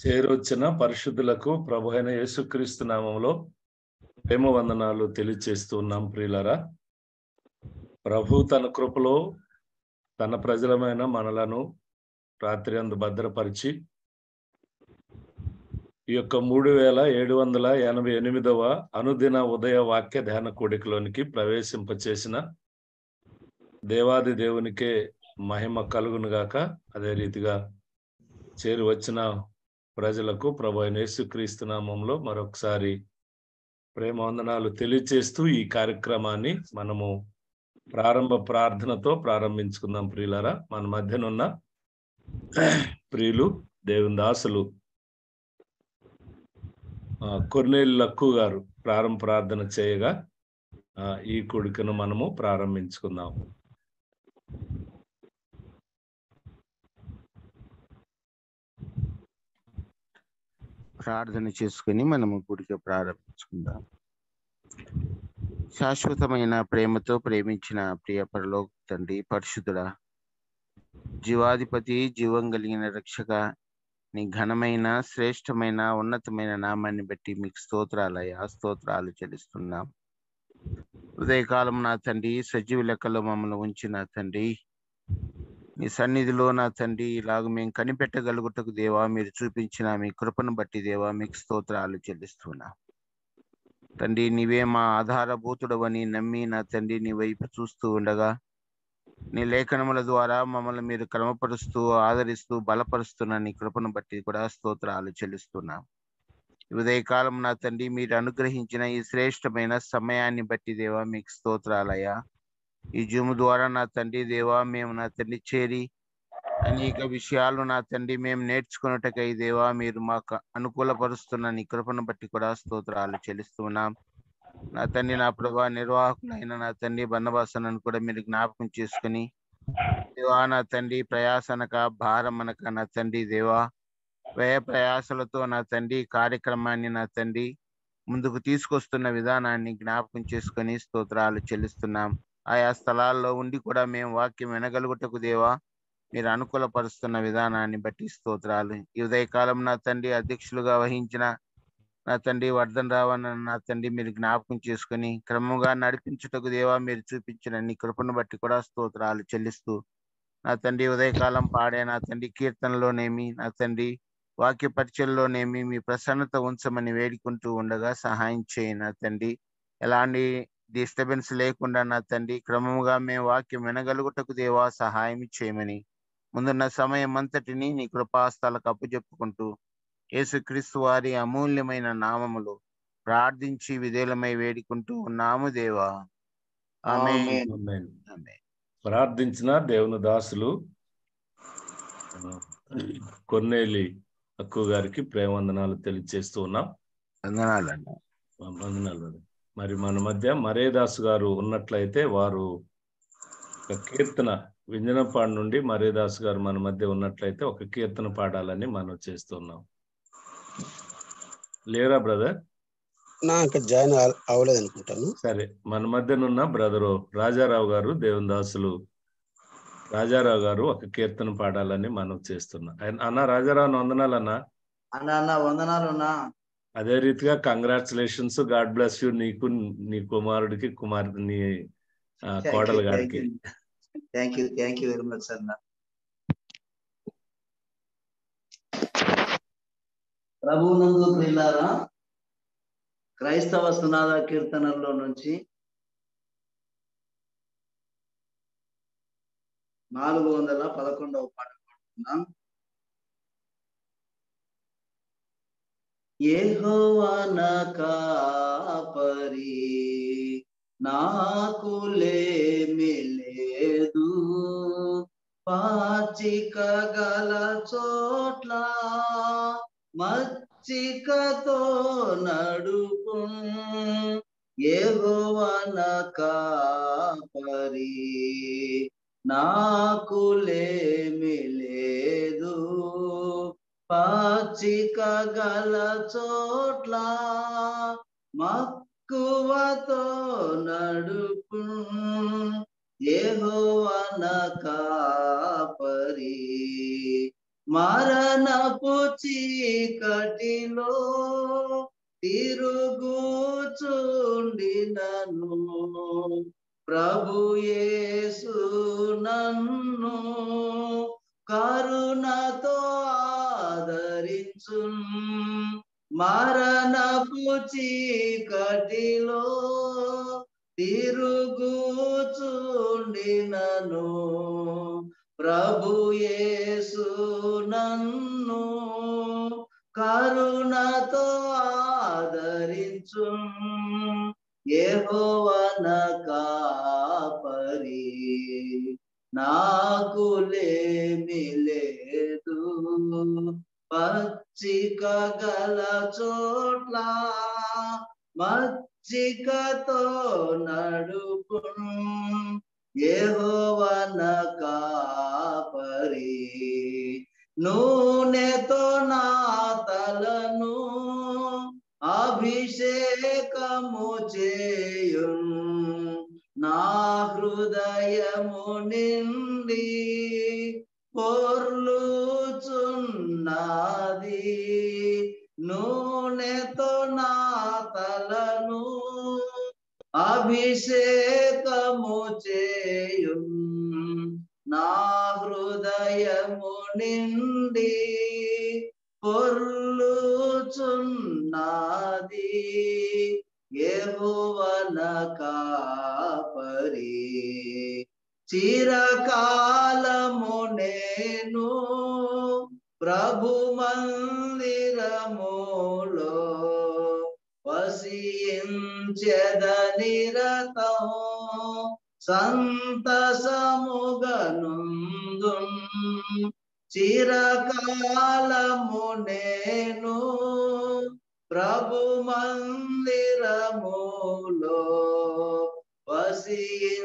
చేరొచ్చిన పరిశుద్ధులకు ప్రభు అయిన యేసుక్రీస్తు నామంలో ప్రేమ వందనాలు తెలియచేస్తూ ఉన్నాం ప్రియులరా. ప్రభు తన కృపలో తన ప్రజలమైన మనలను రాత్రి అందు భద్రపరిచి ఈ యొక్క మూడు వేల ఏడు వందల ఎనభై ఎనిమిదవ అనుదిన ఉదయ వాక్య ధ్యాన కూడికలోనికి ప్రవేశింపచేసిన దేవాది దేవునికే మహిమ కలుగునుగాక. అదే రీతిగా చేరి వచ్చిన ప్రజలకు ప్రభు అయిన యేసుక్రీస్తు నామంలో మరొకసారి ప్రేమ వందనాలు తెలియచేస్తూ ఈ కార్యక్రమాన్ని మనము ప్రారంభ ప్రార్థనతో ప్రారంభించుకుందాం ప్రియులరా. మన మధ్యనున్న ప్రియులు దేవుని దాసులు కొన్నేళ్ళు లక్కు గారు ప్రారంభ ప్రార్థన చేయగా ఈ కొడుకును మనము ప్రారంభించుకుందాం. ప్రార్థన చేసుకుని మనము గుడికి ప్రారంభించుకుందాం. శాశ్వతమైన ప్రేమతో ప్రేమించిన ప్రియ పరలోక తండ్రి పరిశుద్ధుడ జీవాధిపతి జీవం కలిగిన రక్షక నీ ఘనమైన శ్రేష్టమైన ఉన్నతమైన నామాన్ని బట్టి మీకు స్తోత్రాలయ స్తోత్రాలు చెల్లిస్తున్నాం. ఉదయకాలం నా తండ్రి సజీవ లెక్కలో మమ్మల్ని ఉంచిన తండ్రి నీ సన్నిధిలో నా తండ్రి ఇలాగ మేము కనిపెట్టగలుగుటకు దేవా మీరు చూపించిన మీ కృపను బట్టి దేవా మీకు స్తోత్రాలు చెల్లిస్తున్నా. తండ్రి నీవే మా ఆధారభూతుడవని నమ్మి నా తండ్రి నీ వైపు చూస్తూ ఉండగా నీ లేఖనముల ద్వారా మమ్మల్ని మీరు క్రమపరుస్తూ ఆదరిస్తూ బలపరుస్తున్న నీ కృపను బట్టి కూడా స్తోత్రాలు చెల్లిస్తున్నాం. ఉదయకాలం నా తండ్రి మీరు అనుగ్రహించిన ఈ శ్రేష్టమైన సమయాన్ని బట్టి దేవా మీకు స్తోత్రాలయ్యా. ఈ జూమ్ ద్వారా నా తండ్రి దేవా మేము నా తండ్రి చేరి అనేక విషయాలు నా తండ్రి మేము నేర్చుకున్నట్టుకై దేవా మీరు మాకు అనుకూలపరుస్తున్న నీ కృపను బట్టి కూడా స్తోత్రాలు చెల్లిస్తున్నాం నా తండ్రి నా ప్రభా నిర్వాహకులైన నా తండ్రి బన్నవాసనను కూడా మీరు జ్ఞాపకం చేసుకుని దేవా నా తండ్రి ప్రయాసనక అనక నా తండ్రి దేవా వ్యయ ప్రయాసలతో నా తండ్రి కార్యక్రమాన్ని నా తండ్రి ముందుకు తీసుకొస్తున్న విధానాన్ని జ్ఞాపకం చేసుకొని స్తోత్రాలు చెల్లిస్తున్నాం. ఆయా స్థలాల్లో ఉండి కూడా మేము వాక్యం వినగలుగుటకు దేవా మీరు అనుకూలపరుస్తున్న విధానాన్ని బట్టి స్తోత్రాలు. ఈ ఉదయకాలం నా తండ్రి అధ్యక్షులుగా వహించిన నా తండ్రి వర్ధన్ రావన్న నా తండ్రి మీరు జ్ఞాపకం చేసుకుని క్రమంగా నడిపించుటకు దేవా మీరు చూపించిన నీ కృపను బట్టి కూడా స్తోత్రాలు చెల్లిస్తూ నా తండ్రి ఉదయకాలం పాడే నా తండ్రి కీర్తనలోనేమి నా తండ్రి వాక్య పరిచయంలోనేమి మీ ప్రసన్నత ఉంచమని వేడుకుంటూ ఉండగా సహాయం చేయి నా తండ్రి. ఎలాంటి డిస్టర్బెన్స్ లేకుండా నా తండ్రి క్రమముగా మేము వాక్యం వినగలుగుటకు దేవా సహాయం చేయమని. ముందున్న సమయం అంతటిని నీ కృపాస్తాలకు అప్పుచెప్పుకుంటూ యేసుక్రీస్తు వారి అమూల్యమైన నామములు ప్రార్థించి విధేలమై వేడుకుంటూ ఉన్నాము దేవా. ఆమె ప్రార్థించిన దేవుని దాసులు కొన్నేలి అక్కు గారికి ప్రేమందనాలు తెలియజేస్తూ ఉన్నాం. వందనాలన్న వందనాలు. మరి మన మధ్య మరేదాసు గారు ఉన్నట్లయితే వారు ఒక కీర్తన వింజనపాడు నుండి మరేదాస్ గారు మన మధ్య ఉన్నట్లయితే ఒక కీర్తన పాడాలని మనం చేస్తున్నాం. లేరా బ్రదర్? నాకు జాయిన్ అవ్వలేదు అనుకుంటాను సరే మన మధ్యనున్న బ్రదరు రాజారావు గారు దేవుని దాసులు రాజారావు గారు ఒక కీర్తన పాడాలని మనం చేస్తున్నాం. అన్న రాజారావు వందనాలన్నా. అన్న అన్న వందనాలు అన్నా. అదే రీతిగా కంగ్రాచులేషన్స్ గాడ్ బ్లెస్ యూ నీకు నీ కుమారుడికి కుమారుడు నీ కోడలు గారికి thank you thank you very much sir ప్రభు నందు ప్రియులారా క్రైస్తవ సునాద కీర్తనల్లో నుంచి నాలుగు వందల పదకొండవ పాట పాడుతున్నాం యెహోవన కాపరి నాకు లేదు. పాచిక గల చోట్ల మచ్చికతో నడుపు. యెహోవన కాపరి నాకు లేదు. పాచిక గల చోట్ల మక్కువతో నడుపు. యెహోవన కాపరి మరణపు చీకటిలో తిరుగుచుండినను. ప్రభు యేసు నన్ను కరుణతో ఆదరించు మరణపు చీకటిలో తిరుగుచుండినను. ప్రభు యేసు నన్ను కరుణతో ఆదరించు ఏహోవన కాపరి నాకు లేమి లేదు గల చోట్ల మచ్చికతో నడుపు ఏహోవన కాపరి నూనెతో నా తలను అభిషేకము చేయు నా హృదయము నిండి పొర్లుచున్నది. నూనెతో నా తలను అభిషేకము చేయు. నా హృదయము నిండి పొర్లుచున్నది. యెహోవన కాపరి. చిరకాలము నేను ప్రభు మందిరములో వసించెదనిరతం సంతసముగనుందు. చిరకాలము నేను ప్రభు మందిరములో వసించెదనిరతం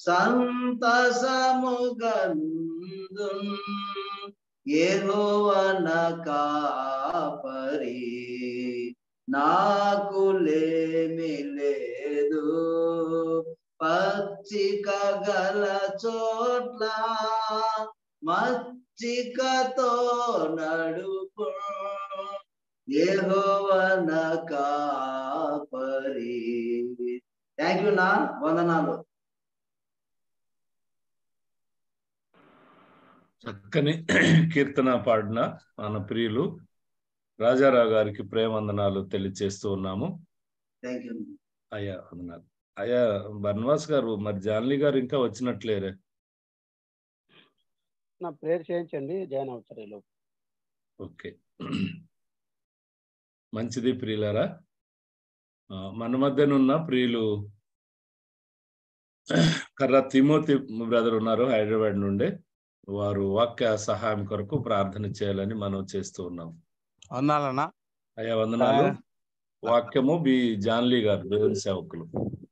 సంతసముగందు ఏహోవన కాపరి. నాకు లేదు. పచ్చిక గల చోట్ల మచ్చికతో నడుపు ఏహోవన కాపరి. థ్యాంక్ యూ నా వందనాలు. చక్కని కీర్తన పాడిన మన ప్రియులు రాజారావు గారికి ప్రేమందనాలు తెలియచేస్తూ ఉన్నాము అయ్యా వందనాలు. అయ్యా బన్వాస్ గారు మరి జాన్లీ గారు ఇంకా వచ్చినట్లేరే? నా ప్రేయర్ చేయించండి జాయిన్ అవుతారు ఓకే. మంచిది ప్రియులారా. మన మధ్యనున్న ప్రియులు కర్ర తిమోతి బ్రదర్ ఉన్నారు హైదరాబాద్ నుండి. వారు వాక్య సహాయం కొరకు ప్రార్థన చేయాలని మనం చేస్తూ ఉన్నాం. వందాలన్నా? అయ్యా వందనాలు. వాక్యము బి జాన్లీ గారు దేవుని సేవకులు.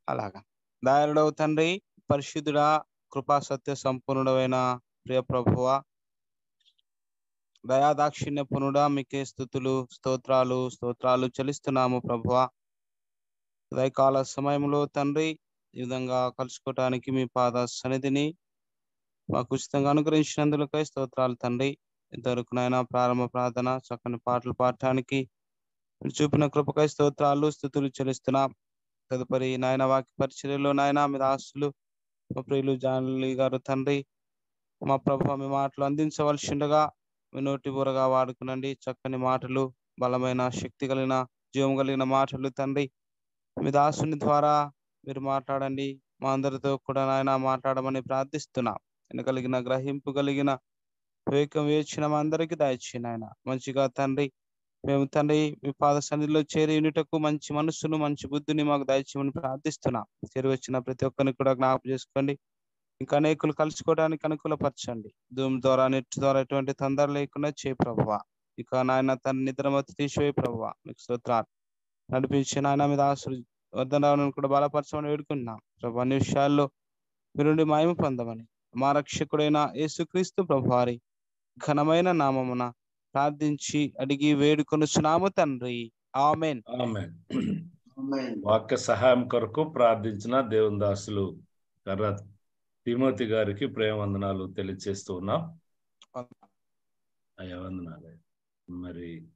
అలాగా. దయాళుడవు తండ్రి పరిశుద్ధుడా కృపా సత్య సంపూర్ణుడమైన ప్రియ ప్రభువ. దయాదాక్షిణ్య పునుడా మీకే స్థుతులు స్తోత్రాలు స్తోత్రాలు చెల్లిస్తున్నాము ప్రభువ. ఉదయకాల సమయంలో తండ్రి ఈ విధంగా కలుసుకోవటానికి మీ పాద సన్నిధిని మాకు ఉచితంగా అనుగ్రహించినందులకై స్తోత్రాలు తండ్రి. ఇంతవరకు నాయన ప్రారంభ ప్రార్థన చక్కని పాటలు పాడటానికి చూపిన కృపకై స్తోత్రాలు స్థుతులు చెల్లిస్తున్నాం. తదుపరి నాయన వాక్య పరిచర్యలో నాయన మీద ఆస్తులు మా ప్రియులు జానలి గారు తండ్రి మా ప్రభు మీ మాటలు అందించవలసిండగా మీ నోటి బూరగా వాడుకునండి. చక్కని మాటలు బలమైన శక్తి కలిగిన జీవం కలిగిన మాటలు తండ్రి. మీ దాసుని ద్వారా మీరు మాట్లాడండి. మా అందరితో కూడా నాయన మాట్లాడమని ప్రార్థిస్తున్నాం. వినగలిగిన గ్రహింపు కలిగిన వివేకం వేచిన అందరికి అందరికీ దయచేయండి నాయన మంచిగా తండ్రి మేము తండ్రి మీ పాద సన్నిధిలో చేరి యూనిటకు మంచి మనస్సును మంచి బుద్ధిని మాకు దయచేయమని ప్రార్థిస్తున్నాం. చేరి వచ్చిన ప్రతి ఒక్కరిని కూడా జ్ఞాపకం చేసుకోండి. ఇంకా అనేకులు కలుసుకోవడానికి అనుకూలపరచండి. దూమ్ ద్వారా నెట్ ద్వారా ఎటువంటి తొందర లేకుండా చేయి ప్రభావ. ఇక నాయన తన నిద్రమతి తీసివే ప్రభావ. మీకు స్తోత్రాలు. నడిపించి నాయన మీద ఆశలు వద్దనని కూడా బలపరచమని వేడుకుంటున్నాం. ప్రభు అన్ని విషయాల్లో మీరుండి మాయము పొందమని. మా రక్షకుడైన యేసుక్రీస్తు ప్రభువారి ఘనమైన నామమున ప్రార్థించి అడిగి వేడుకొనుచున్నాము తండ్రి. ఆమెన్. వాక్య సహాయం కొరకు ప్రార్థించిన దేవుని దాసులు కర్ర తిమోతి గారికి ప్రేమ వందనాలు తెలియజేస్తూ ఉన్నాం. అయ్యా వందనాలు. మరి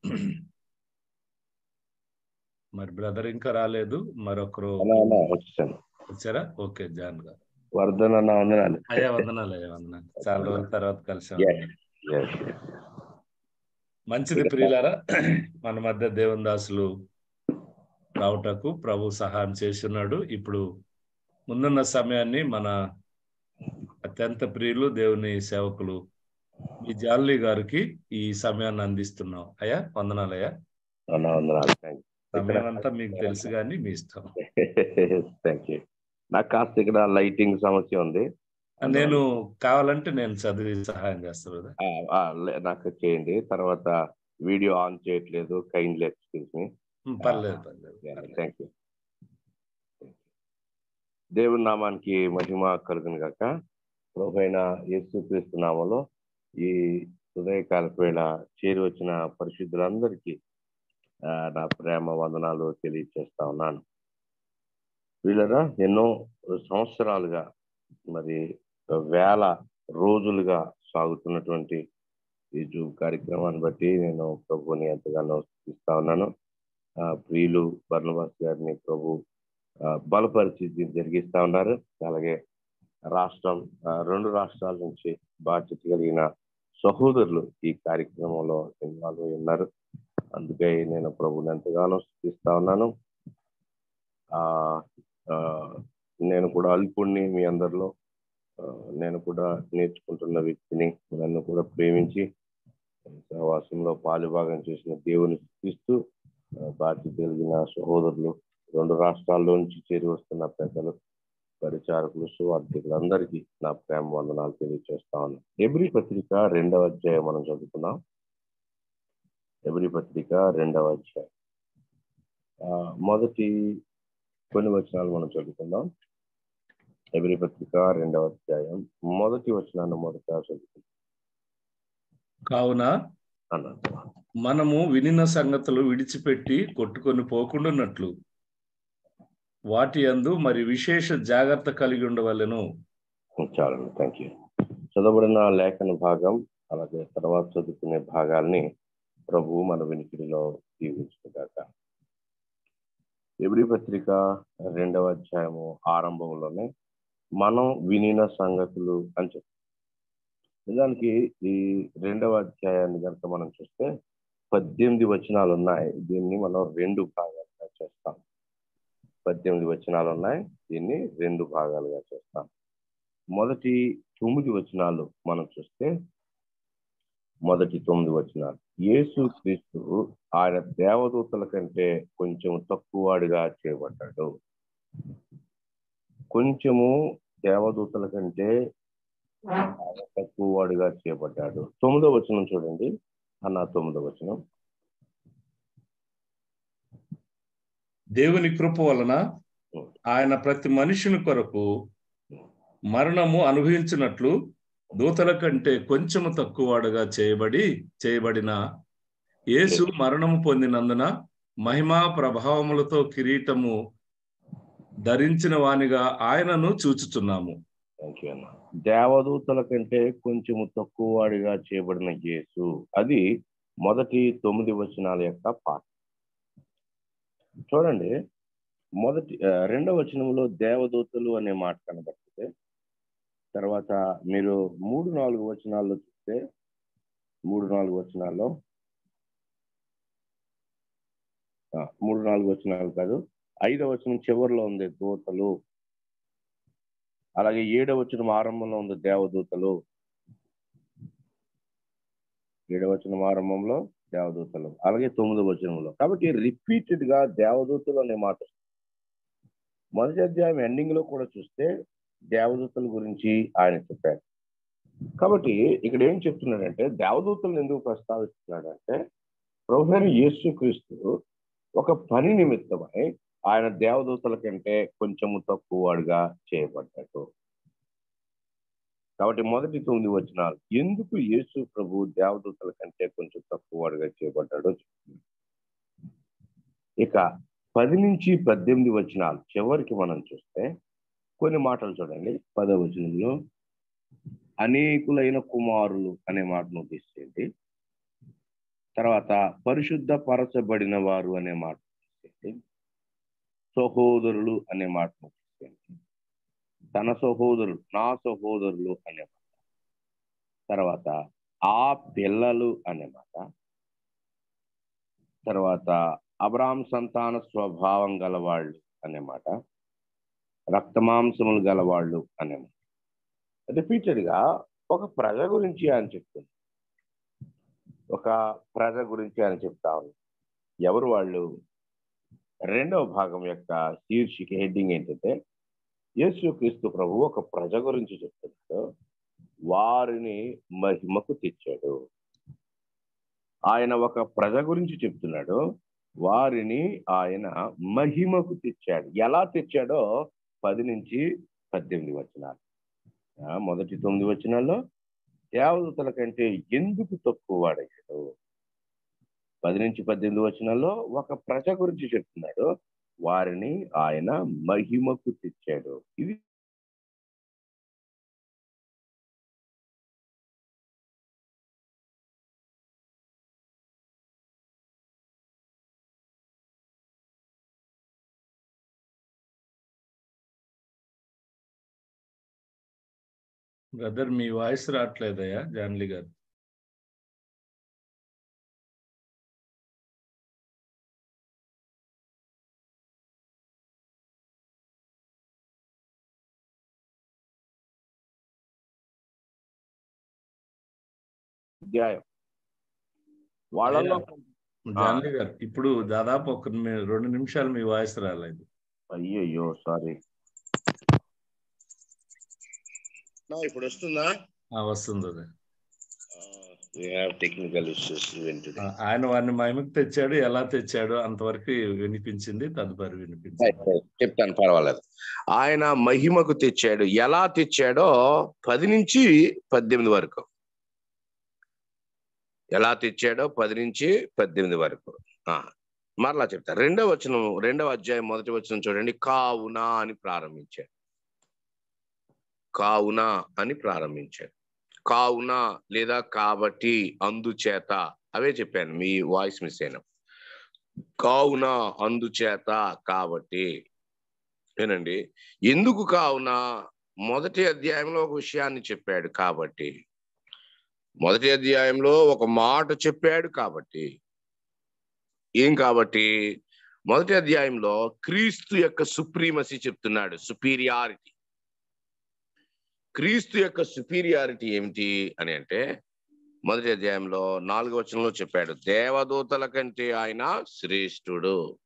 మరి బ్రదర్ ఇంకా రాలేదు. మరొకరు వచ్చారా? ఓకే జాన్ గారు. వర్ధన్ అన్న వందనాలు. అయ్యా వందనాలు అయ్యా వందనాలు. చాలా రోజుల తర్వాత కలిసాం. మంచిది ప్రియులారా మన మధ్య దేవుని దాసులు రావుటకు ప్రభు సహాయం చేస్తున్నాడు. ఇప్పుడు ముందున్న సమయాన్ని మన అత్యంత ప్రియులు దేవుని సేవకులు ఈ జాలి గారికి ఈ సమయాన్ని అందిస్తున్నాం. అయ్యా వందనాలు అయ్యా. సమయం అంతా మీకు తెలుసు కానీ మీ ఇష్టం. థ్యాంక్ యూ నాకు కాస్త ఇక్కడ లైటింగ్ సమస్య ఉంది. నేను కావాలంటే నేను చదివి సహాయం చేస్తాను నాకు చేయండి. తర్వాత వీడియో ఆన్ చేయట్లేదు కైండ్లీ ఎక్స్క్యూజ్ మీ. పర్లేదు పర్లేదు. Thank you. దేవుని నామానికి మహిమ కలుగును గాక. ప్రభు అయిన యేసుక్రీస్తు నామలో ఈ ఉదయకాల వేళ చేరి వచ్చిన పరిశుద్ధులందరికీ నా ప్రేమ వందనాలు తెలియజేస్తా ఉన్నాను. వీళ్ళరా ఎన్నో సంవత్సరాలుగా మరి వేల రోజులుగా సాగుతున్నటువంటి ఈ జూమ్ కార్యక్రమాన్ని బట్టి నేను ప్రభుని ఎంతగానో ఇస్తా ఉన్నాను. ఆ, ప్రియులు బర్ణవాస్ గారిని ప్రభు బలపరిచి జరిగిస్తా ఉన్నారు. అలాగే రాష్ట్రం రెండు రాష్ట్రాల నుంచి బాధ్యత కలిగిన సహోదరులు ఈ కార్యక్రమంలో ఇన్వాల్వ్ అయి ఉన్నారు. అందుకే నేను ప్రభుని ఎంతగానో స్థుతిస్తా ఉన్నాను. ఆ, నేను కూడా అల్పుణ్ణి మీ అందరిలో ఆ, నేను కూడా నేర్చుకుంటున్న వ్యక్తిని నన్ను కూడా ప్రేమించి సహవాసంలో పాలుభాగం చేసిన దేవుని స్థుతిస్తూ బాధ్యత కలిగిన సహోదరులు రెండు రాష్ట్రాల్లో నుంచి చేరి వస్తున్న పెద్దలు పరిచారకులు సువార్థికులు అందరికీ నా ప్రేమ వందనాలు తెలియజేస్తా ఉన్నాను ఎబ్రి పత్రిక రెండవ అధ్యాయం మనం చదువుకున్నాం ఎబ్రి పత్రిక రెండవ అధ్యాయం. మొదటి కొన్ని వచనాలు మనం చదువుకుందాం. ఎబ్రి పత్రిక రెండవ అధ్యాయం మొదటి వచనాన్ని మొదట చదువుకుందాం. కావున మనము వినిన సంగతులు విడిచిపెట్టి కొట్టుకొని పోకుండాన్నట్లు. వాటి యందు మరి విశేష జాగ్రత్త కలిగి ఉండవలెను. చాలండి థ్యాంక్ యూ చదవబడిన లేఖన భాగం అలాగే తర్వాత చదువుకునే భాగాల్ని ప్రభువు మన వినికిడిలో దీవించుగాక ఎబ్రి పత్రిక రెండవ అధ్యాయము ఆరంభంలోనే మనం వినిన సంగతులు అని చెప్పి నిజానికి ఈ రెండవ అధ్యాయాన్ని కనుక మనం చూస్తే పద్దెనిమిది వచనాలు ఉన్నాయి. దీన్ని మనం రెండు భాగాలుగా చేస్తాం. పద్దెనిమిది వచనాలు ఉన్నాయి. దీన్ని రెండు భాగాలుగా చేస్తాం. మొదటి తొమ్మిది వచనాలు మనం చూస్తే మొదటి తొమ్మిది వచనాలు. యేసు క్రీస్తు ఆయన దేవదూతల కంటే కొంచెం తక్కువవాడిగా చేయబడ్డాడు. కొంచెము దేవదూతల కంటే ఆయన తక్కువవాడిగా చేయబడ్డాడు. తొమ్మిదో వచనం చూడండి. అన్న తొమ్మిదో వచనం. దేవుని కృప వలన ఆయన ప్రతి మనుషుని కొరకు మరణము అనుభవించినట్లు దూతల కంటే కొంచెము తక్కువవాడుగా చేయబడి చేయబడిన యేసు మరణము పొందినందున మహిమా ప్రభావములతో కిరీటము ధరించిన వానిగా ఆయనను చూచుచున్నాము. దేవదూతల కంటే కొంచెము తక్కువ వాడిగా చేయబడిన యేసు. అది మొదటి తొమ్మిది వచనాల యొక్క పాట చూడండి మొదటి రెండవ వచనంలో దేవదూతలు అనే మాట కనబడుతుంది. తర్వాత మీరు మూడు నాలుగు వచనాల్లో చూస్తే మూడు నాలుగు వచనాల్లో. మూడు నాలుగు వచనాలు కాదు. ఐదవ వచనం చివరిలో ఉంది దూతలు. అలాగే ఏడవ వచనం ఆరంభంలో ఉంది దేవదూతలు. ఏడవ వచనం ఆరంభంలో దేవదూతలు. అలాగే తొమ్మిదవ వచనంలో. కాబట్టి రిపీటెడ్గా దేవదూతలు అనే మాట. మొదటి అధ్యాయం ఎండింగ్లో కూడా చూస్తే దేవదూతల గురించి ఆయన చెప్పారు కాబట్టి ఇక్కడ ఏం చెప్తున్నాడంటే దేవదూతలను ఎందుకు ప్రస్తావిస్తున్నాడంటే ప్రభుత్వ యేసుక్రీస్తు ఒక పని నిమిత్తమై ఆయన దేవదూతల కంటే కొంచెము తక్కువ చేయబడ్డాడు కాబట్టి మొదటి తొమ్మిది వచనాలు ఎందుకు యేసు ప్రభు దేవదూతల కంటే కొంచెం తక్కువ చేయబడ్డాడో చెప్తున్నాడు. ఇక పది నుంచి పద్దెనిమిది వచనాలు చివరికి మనం చూస్తే కొన్ని మాటలు చూడండి. పదవచనంలో అనేకులైన కుమారులు అనే మాట నోటీస్ తర్వాత పరిశుద్ధ పరచబడిన వారు అనే మాట notice సహోదరులు అనే మాట notice తన సహోదరులు నా సహోదరులు అనే మాట. తర్వాత ఆ పిల్లలు అనే మాట. తర్వాత అబ్రామ్ సంతాన స్వభావం గలవాళ్ళు అనే మాట. రక్తమాంసములు గలవాళ్ళు అనే రిపీటెడ్గా ఒక ప్రజ గురించి అని చెప్తుంది. ఒక ప్రజ గురించి అని చెప్తా ఉంది ఎవరు వాళ్ళు? రెండవ భాగం యొక్క శీర్షిక హెడ్డింగ్ ఏంటంటే యేసుక్రీస్తు ప్రభు ఒక ప్రజ గురించి చెప్తున్నాడు. వారిని మహిమకు తెచ్చాడు. ఆయన ఒక ప్రజ గురించి చెప్తున్నాడు. వారిని ఆయన మహిమకు తెచ్చాడు. ఎలా తెచ్చాడో పది నుంచి పద్దెనిమిది వచనాలు. ఆ, మొదటి తొమ్మిది వచనాల్లో దేవదూతల కంటే ఎందుకు తక్కువ వాడయ్యాడు? పది నుంచి పద్దెనిమిది వచనాల్లో ఒక ప్రజ గురించి చెప్తున్నాడు. వారిని ఆయన మహిమకు తెచ్చాడు. ఇది బ్రదర్ మీ వాయిస్ రావట్లేదయ్యా జాన్లీ గారు. అధ్యాయం. వాళ్ళలో జాన్లీ గారు ఇప్పుడు దాదాపు ఒక రెండు నిమిషాలు మీ వాయిస్ రాలేదు. అయ్యయ్యో సారీ ఇప్పుడు వస్తుందా వస్తుంది. టెక్నికల్ ఇష్యూస్ ఆయన వారిని మహిమకు తెచ్చాడు ఎలా తెచ్చాడు అంతవరకు వినిపించింది తదుపరి వినిపించింది. చెప్తాను పర్వాలేదు. ఆయన మహిమకు తెచ్చాడు. ఎలా తెచ్చాడో పది నుంచి పద్దెనిమిది వరకు. ఎలా తెచ్చాడో పది నుంచి పద్దెనిమిది వరకు. ఆ, మరలా చెప్తా. రెండవ వచనం రెండవ అధ్యాయం మొదటి వచనం చూడండి. కావున అని ప్రారంభించాడు. కావున అని ప్రారంభించాడు. కావున లేదా కాబట్టి అందుచేత అవే చెప్పాను మీ వాయిస్ మిస్ అయినా. కావున అందుచేత కాబట్టి ఏనండి ఎందుకు కావున? మొదటి అధ్యాయంలో ఒక విషయాన్ని చెప్పాడు కాబట్టి. మొదటి అధ్యాయంలో ఒక మాట చెప్పాడు కాబట్టి. ఏం కాబట్టి? మొదటి అధ్యాయంలో క్రీస్తు యొక్క సుప్రీమసీ చెప్తున్నాడు సుపీరియారిటీ. క్రీస్తు యొక్క సుపీరియారిటీ ఏమిటి అని అంటే మొదటి అధ్యాయంలో నాలుగు వచనంలో చెప్పాడు దేవదూతల కంటే ఆయన శ్రేష్ఠుడు.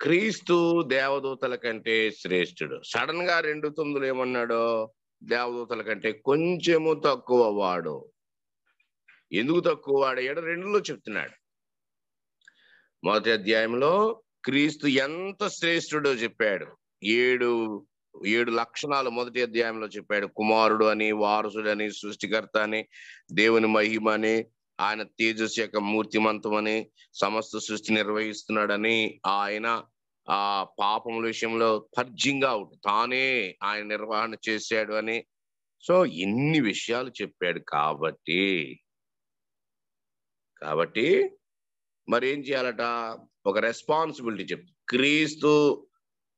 క్రీస్తు దేవదూతల కంటే శ్రేష్ఠుడు. సడన్గా రెండు తొమ్మిదిలో ఏమన్నాడు? దేవదూతల కంటే కొంచెము తక్కువ వాడు. ఎందుకు తక్కువ వాడయ్యాడు రెండులో చెప్తున్నాడు. మొదటి అధ్యాయంలో క్రీస్తు ఎంత శ్రేష్ఠుడో చెప్పాడు. ఏడు ఏడు లక్షణాలు మొదటి అధ్యాయంలో చెప్పాడు. కుమారుడు అని వారసుడు అని సృష్టికర్త అని దేవుని మహిమ అని ఆయన తేజస్సు యొక్క మూర్తిమంతం అని సమస్త సృష్టి నిర్వహిస్తున్నాడని ఆయన ఆ పాపముల విషయంలో పర్జింగ్ అవుట్ తానే ఆయన నిర్వహణ చేశాడు అని. సో ఎన్ని విషయాలు చెప్పాడు కాబట్టి కాబట్టి మరి ఏం చేయాలట? ఒక రెస్పాన్సిబిలిటీ చెప్ క్రీస్తు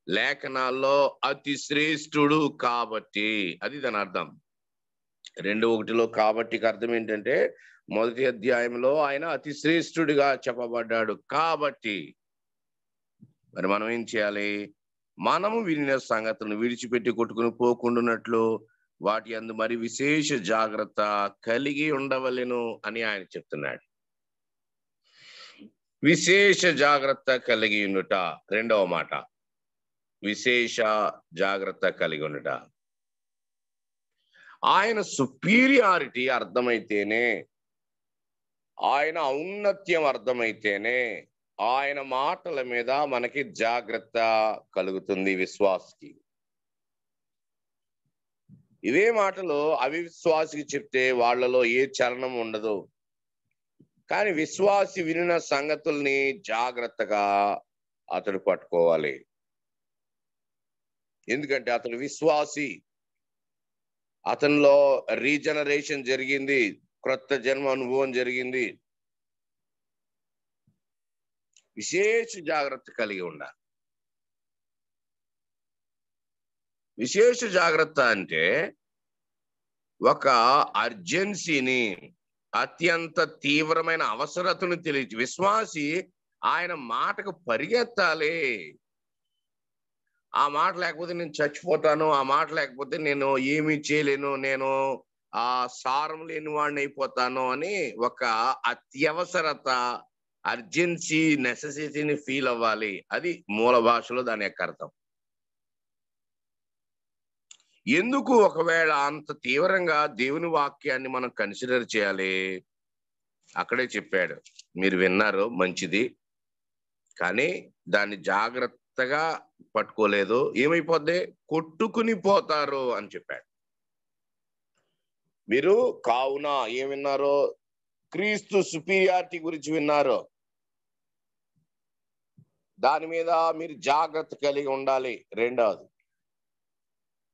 లేఖనాల్లో అతి శ్రేష్ఠుడు కాబట్టి అది దాని అర్థం. రెండు ఒకటిలో కాబట్టికి అర్థం ఏంటంటే మొదటి అధ్యాయంలో ఆయన అతి శ్రేష్ఠుడిగా చెప్పబడ్డాడు కాబట్టి మరి మనం ఏం చేయాలి? మనము వినిన సంగతులను విడిచిపెట్టి కొట్టుకుని పోకుండానట్లు వాటి అందు మరి విశేష జాగ్రత్త కలిగి ఉండవలెను అని ఆయన చెప్తున్నాడు. విశేష జాగ్రత్త కలిగి ఉండుట రెండవ మాట. విశేష జాగ్రత్త కలిగి ఉండట. ఆయన సుపీరియారిటీ అర్థమైతేనే ఆయన ఔన్నత్యం అర్థమైతేనే ఆయన మాటల మీద మనకి జాగ్రత్త కలుగుతుంది విశ్వాసకి. ఇదే మాటలు అవిశ్వాసికి చెప్తే వాళ్ళలో ఏ చలనం ఉండదు. కానీ విశ్వాసి వినిన సంగతుల్ని జాగ్రత్తగా అతడు పట్టుకోవాలి. ఎందుకంటే అతడు విశ్వాసి. అతనిలో రీజనరేషన్ జరిగింది. క్రొత్త జన్మ అనుభవం జరిగింది. విశేష జాగ్రత్త కలిగి ఉండాలి. విశేష జాగ్రత్త అంటే ఒక అర్జెన్సీని అత్యంత తీవ్రమైన అవసరతను తెలియ విశ్వాసి ఆయన మాటకు పరిగెత్తాలి. ఆ మాట లేకపోతే నేను చచ్చిపోతాను ఆ మాట లేకపోతే నేను ఏమీ చేయలేను నేను ఆ సారం లేని వాడిని అయిపోతాను అని ఒక అత్యవసరత అర్జెన్సీ నెసెసిటీని ఫీల్ అవ్వాలి. అది మూల భాషలో దాని యొక్క అర్థం. ఎందుకు ఒకవేళ అంత తీవ్రంగా దేవుని వాక్యాన్ని మనం కన్సిడర్ చేయాలి? అక్కడే చెప్పాడు. మీరు విన్నారు మంచిది. కానీ దాన్ని జాగ్రత్తగా పట్టుకోలేదు. ఏమైపోద్ది? కొట్టుకుని పోతారు అని చెప్పాడు. మీరు కావున ఏం విన్నారో? క్రీస్తు సుపీరియారిటీ గురించి విన్నారు? దాని మీద మీరు జాగ్రత్త కలిగి ఉండాలి. రెండవది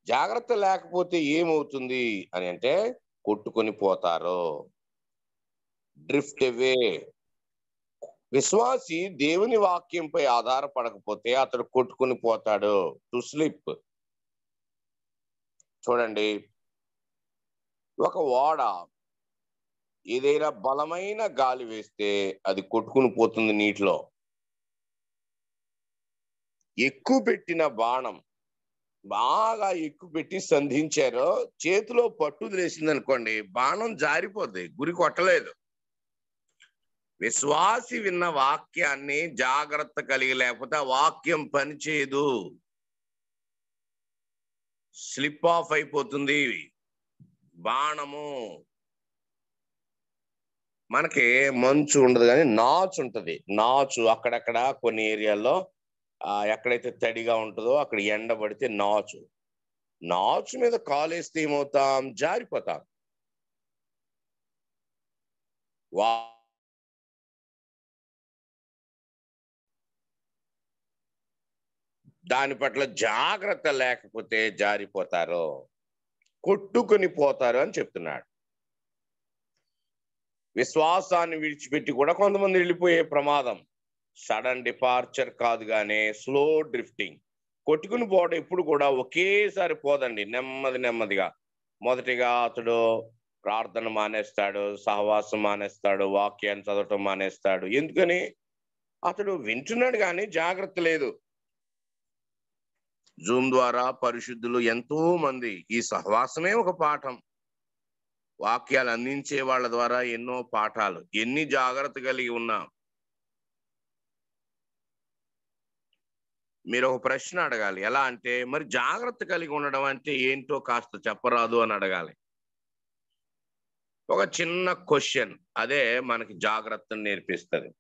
జాగ్రత్త లేకపోతే ఏమవుతుంది అని అంటే కొట్టుకొని పోతారు. Drift away. విశ్వాసి దేవుని వాక్యంపై ఆధారపడకపోతే అతడు కొట్టుకుని పోతాడు. To slip. చూడండి. ఒక ఓడ ఏదైనా బలమైన గాలి వేస్తే అది కొట్టుకుని పోతుంది నీటిలో. ఎక్కువ పెట్టిన బాణం బాగా ఎక్కువ పెట్టి సంధించారో చేతిలో పట్టు తెలిసింది అనుకోండి బాణం జారిపోద్ది గురి కొట్టలేదు. విశ్వాసి విన్న వాక్యాన్ని జాగ్రత్త కలిగి లేకపోతే ఆ వాక్యం పనిచేయదు. స్లిప్ ఆఫ్ అయిపోతుంది. బాణము. మనకి మంచు ఉండదు కానీ నాచు ఉంటుంది. నాచు అక్కడక్కడ కొన్ని ఏరియాల్లో ఎక్కడైతే తడిగా ఉంటుందో అక్కడ ఎండ పడితే నాచు. నాచు మీద కాలేస్తే ఏమవుతాం? జారిపోతాం. వా దాని పట్ల జాగ్రత్త లేకపోతే జారిపోతారు కొట్టుకుని పోతారు అని చెప్తున్నాడు. విశ్వాసాన్ని విడిచిపెట్టి కూడా కొంతమంది వెళ్ళిపోయే ప్రమాదం. సడన్ డిపార్చర్ కాదు కానీ స్లో డ్రిఫ్టింగ్ కొట్టుకుని పోవడం ఎప్పుడు కూడా ఒకేసారి పోదండి నెమ్మది నెమ్మదిగా. మొదటిగా అతడు ప్రార్థన మానేస్తాడు సహవాసం మానేస్తాడు వాక్యాన్ని చదవటం మానేస్తాడు. ఎందుకని? అతడు వింటున్నాడు కానీ జాగ్రత్త లేదు. జూమ్ ద్వారా పరిశుద్ధులు ఎంతో మంది ఈ సహవాసమే ఒక పాఠం. వాక్యాలు అందించే వాళ్ళ ద్వారా ఎన్నో పాఠాలు ఎన్ని జాగ్రత్త కలిగి ఉన్నాం. మీరు ఒక ప్రశ్న అడగాలి. ఎలా అంటే మరి జాగ్రత్త కలిగి ఉండడం అంటే ఏంటో కాస్త చెప్పరాదు అని అడగాలి. ఒక చిన్న క్వశ్చన్ అదే మనకి జాగ్రత్తను నేర్పిస్తుంది.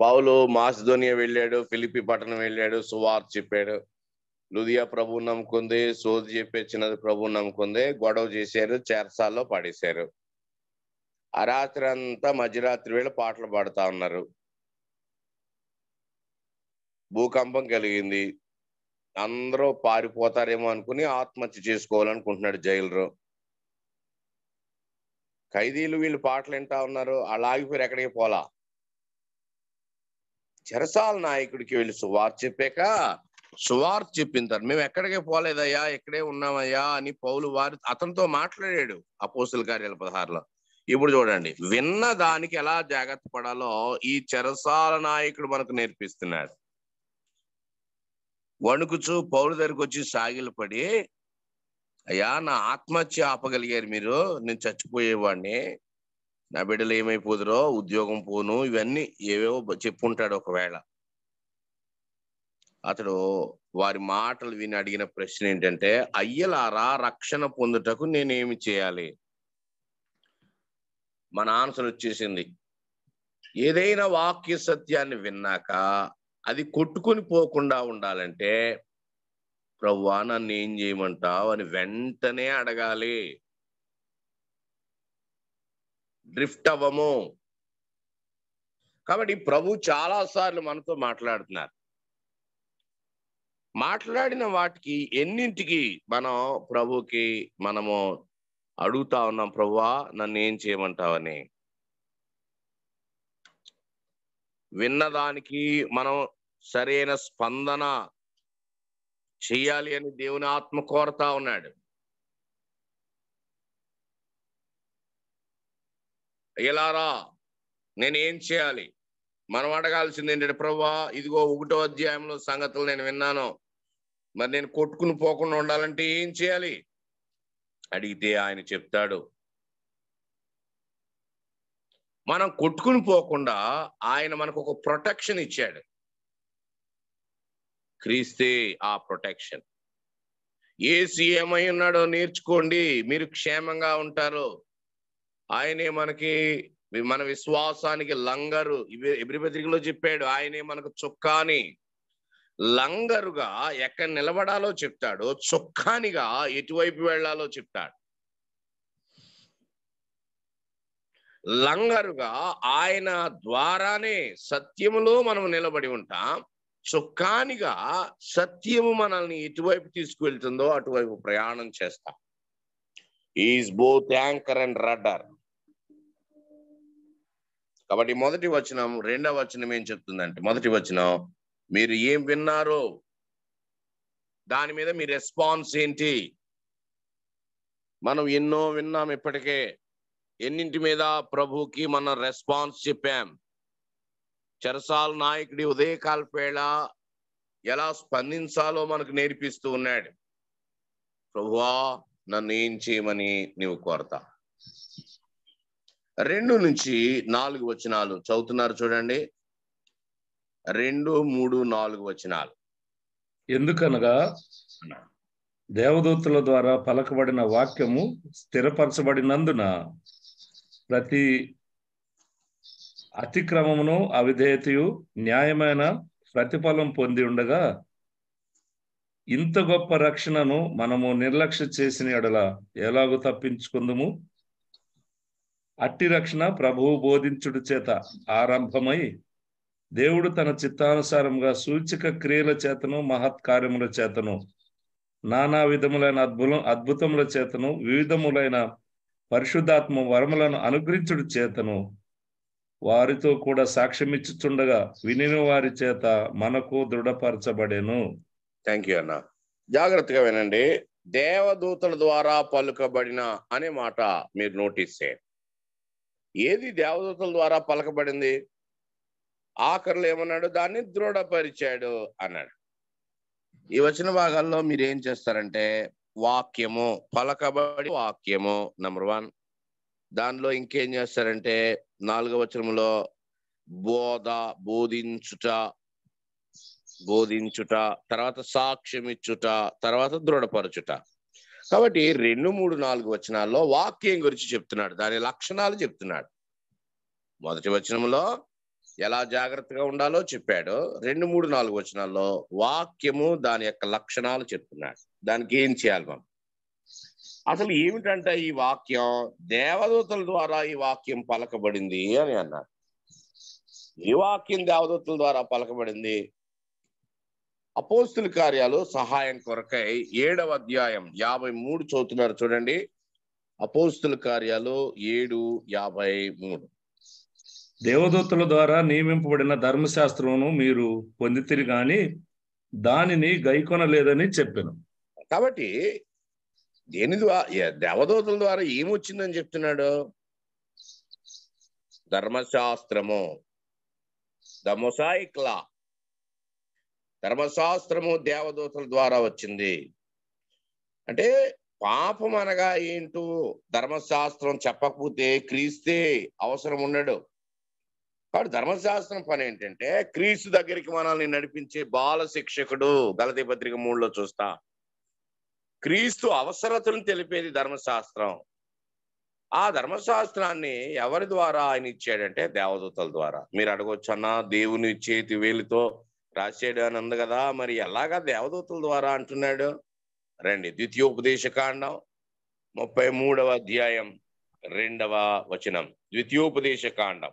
పౌలు మాసిధోనియా వెళ్ళాడు ఫిలిపి పట్టణం వెళ్ళాడు సువార్ చెప్పాడు. లుదియా ప్రభు నమ్ముకుంది సోది చెప్పినది ప్రభు నమ్ముకుంది గొడవ చేశారు చేరసాల్లో పాడేశారు. ఆ రాత్రి అంతా మధ్యరాత్రి వేళ పాటలు పాడుతా ఉన్నారు. భూకంపం కలిగింది. అందరూ పారిపోతారేమో అనుకుని ఆత్మహత్య చేసుకోవాలనుకుంటున్నాడు జైలు ఖైదీలు వీళ్ళు పాటలు వింటా ఉన్నారు అలా ఆగిపోయారు ఎక్కడికి పోలా? చెరసాల నాయకుడికి వెళ్ళి సువార్ చెప్పాక సువార్త చెప్పింటారు మేము ఎక్కడికి పోలేదయ్యా ఇక్కడే ఉన్నామయ్యా అని పౌలు వారి అతనితో మాట్లాడాడు అపోసుల కార్యాల పదహారులో. ఇప్పుడు చూడండి విన్న దానికి ఎలా జాగ్రత్త పడాలో ఈ చెరసాల నాయకుడు మనకు నేర్పిస్తున్నాడు. వణుకుచు పౌరు దగ్గరికి వచ్చి సాగిలు పడి అయ్యా నా ఆత్మహత్య ఆపగలిగారు మీరు నేను చచ్చిపోయేవాడిని. నా బిడ్డలు ఏమైపోదురో ఉద్యోగం పోను ఇవన్నీ ఏవేవో చెప్పుంటాడు ఒకవేళ. అతడు వారి మాటలు విని అడిగిన ప్రశ్న ఏంటంటే అయ్యలారా రక్షణ పొందుటకు నేనేమి చేయాలి? మన ఆన్సర్ వచ్చేసింది. ఏదైనా వాక్య సత్యాన్ని విన్నాక అది కొట్టుకొని పోకుండా ఉండాలంటే ప్రవ్వా నన్ను ఏం చేయమంటావు? అని వెంటనే అడగాలి. డ్రిఫ్ట్ అవ్వము. కాబట్టి ప్రభు చాలా సార్లు మనతో మాట్లాడుతున్నారు. మాట్లాడిన వాటికి ఎన్నింటికి మనం ప్రభుకి మనము అడుగుతా ఉన్నాం ప్రభువా నన్ను ఏం చేయమంటావని? విన్నదానికి మనం సరైన స్పందన చేయాలి అని దేవుని ఆత్మ కోరతా ఉన్నాడు. ఎలారా నేనేం చేయాలి? మనం అడగాల్సింది ఏంటంటే ప్రభా ఇదిగో ఒకటో అధ్యాయంలో సంగతులు నేను విన్నాను. మరి నేను కొట్టుకుని పోకుండా ఉండాలంటే ఏం చేయాలి? అడిగితే ఆయన చెప్తాడు మనం కొట్టుకుని పోకుండా ఆయన మనకు ఒక ప్రొటెక్షన్ ఇచ్చాడు. క్రీస్తే ఆ ప్రొటెక్షన్. ఏసి ఏమై ఉన్నాడో నేర్చుకోండి మీరు క్షేమంగా ఉంటారు. ఆయనే మనకి మన విశ్వాసానికి లంగరు. ఇవి పత్రికలో చెప్పాడు ఆయనే మనకు చొక్కాని. లంగరుగా ఎక్కడ నిలబడాలో చెప్తాడు చొక్కానిగా ఎటువైపు వెళ్ళాలో చెప్తాడు. లంగరుగా ఆయన ద్వారానే సత్యములో మనం నిలబడి ఉంటాం. చొక్కానిగా సత్యము మనల్ని ఎటువైపు తీసుకువెళ్తుందో అటువైపు ప్రయాణం చేస్తాం. Is both anchor and rudder కాబట్టి మొదటి వచనం రెండవ వచనం ఏం చెప్తుందంటే మొదటి వచనం మీరు ఏం విన్నారో దాని మీద మీ రెస్పాన్స్ ఏంటి? మనం ఎన్నో విన్నాం ఇప్పటికే. ఎన్నింటి మీద ప్రభుకి మన రెస్పాన్స్ చెప్పాం. చెరసాల నాయకుడి ఉదయకాల వేళ ఎలా స్పందించాలో మనకు నేర్పిస్తూ ఉన్నాడు. ప్రభువా నన్ను ఏం చేయమని నీవు కోరతా? రెండు నుంచి నాలుగు వచనాలు చదువుతున్నారు చూడండి. రెండు మూడు నాలుగు వచనాలు. ఎందుకనగా దేవదూతుల ద్వారా పలకబడిన వాక్యము స్థిరపరచబడినందున ప్రతి అతిక్రమమును అవిధేయతయు న్యాయమైన ప్రతిఫలం పొంది ఉండగా ఇంత గొప్ప రక్షణను మనము నిర్లక్ష్య చేసిన ఎడల ఎలాగో తప్పించుకుందుము? అట్టి రక్షణ ప్రభువు బోధించుడు చేత ఆరంభమై దేవుడు తన చిత్తానుసారంగా సూచిక క్రియల చేతను మహత్కార్యముల చేతను నానా విధములైన అద్భుతం అద్భుతముల చేతను వివిధములైన పరిశుద్ధాత్మ వరములను అనుగ్రహించుడు చేతను వారితో కూడా సాక్ష్యమిచ్చుచుండగా వినిన వారి చేత మనకు దృఢపరచబడేను. థ్యాంక్ యూ అన్న. జాగ్రత్తగా వినండి. దేవదూతల ద్వారా పలుకబడిన అనే మాట మీరు నోటీస్ చేయండి. ఏది దేవదూతల ద్వారా పలకబడింది? ఆఖరులు ఏమన్నాడు? దాన్ని దృఢపరిచాడు అన్నాడు. ఈ వచ్చిన భాగాల్లో మీరు ఏం చేస్తారంటే వాక్యము పలకబడి వాక్యము నంబర్ వన్ దానిలో ఇంకేం చేస్తారంటే నాలుగవ వచనంలో బోధ బోధించుట బోధించుట తర్వాత సాక్ష్యం ఇచ్చుట తర్వాత దృఢపరచుట. కాబట్టి రెండు మూడు నాలుగు వచనాల్లో వాక్యం గురించి చెప్తున్నాడు. దాని లక్షణాలు చెప్తున్నాడు. మొదటి వచనంలో ఎలా జాగ్రత్తగా ఉండాలో చెప్పాడు. రెండు మూడు నాలుగు వచనాల్లో వాక్యము దాని యొక్క లక్షణాలు చెప్తున్నాడు. దానికి ఏం చేయాలి మనం? అసలు ఏమిటంటే ఈ వాక్యం? దేవదూతల ద్వారా ఈ వాక్యం పలకబడింది అని అన్నారు ఈ వాక్యం దేవదూతల ద్వారా పలకబడింది? అపోస్తుల కార్యాలు సహాయం కొరకై ఏడవ అధ్యాయం యాభై మూడు చదువుతున్నారు చూడండి. అపోస్తుల కార్యాలు ఏడు యాభై మూడు. దేవదూతల ద్వారా నియమింపబడిన ధర్మశాస్త్రమును మీరు పొందితిరి గాని దానిని గైకొనలేదని చెప్పాను. కాబట్టి దేని ద్వారా దేవదూతల ద్వారా ఏమొచ్చిందని చెప్తున్నాడు? ధర్మశాస్త్రము. ద మొసాయిక్ లా ధర్మశాస్త్రము దేవదూతల ద్వారా వచ్చింది. అంటే పాపం అనగా ఏంటో? ధర్మశాస్త్రం చెప్పకపోతే క్రీస్తే అవసరం ఉండడు కాబట్టి ధర్మశాస్త్రం పని ఏంటంటే క్రీస్తు దగ్గరికి మనల్ని నడిపించే బాల శిక్షకుడు గలతి పత్రిక మూడులో చూస్తా. క్రీస్తు అవసరతను తెలిపేది ధర్మశాస్త్రం. ఆ ధర్మశాస్త్రాన్ని ఎవరి ద్వారా ఆయన ఇచ్చాడంటే దేవదూతల ద్వారా. మీరు అడగొచ్చు అన్న దేవుని చేతి వేలితో రాశాడు అని ఉంది కదా మరి ఎలాగా దేవదూతల ద్వారా అంటున్నాడు? రండి ద్వితీయోపదేశ కాండం ముప్పై మూడవ అధ్యాయం రెండవ వచనం. ద్వితీయోపదేశ కాండం.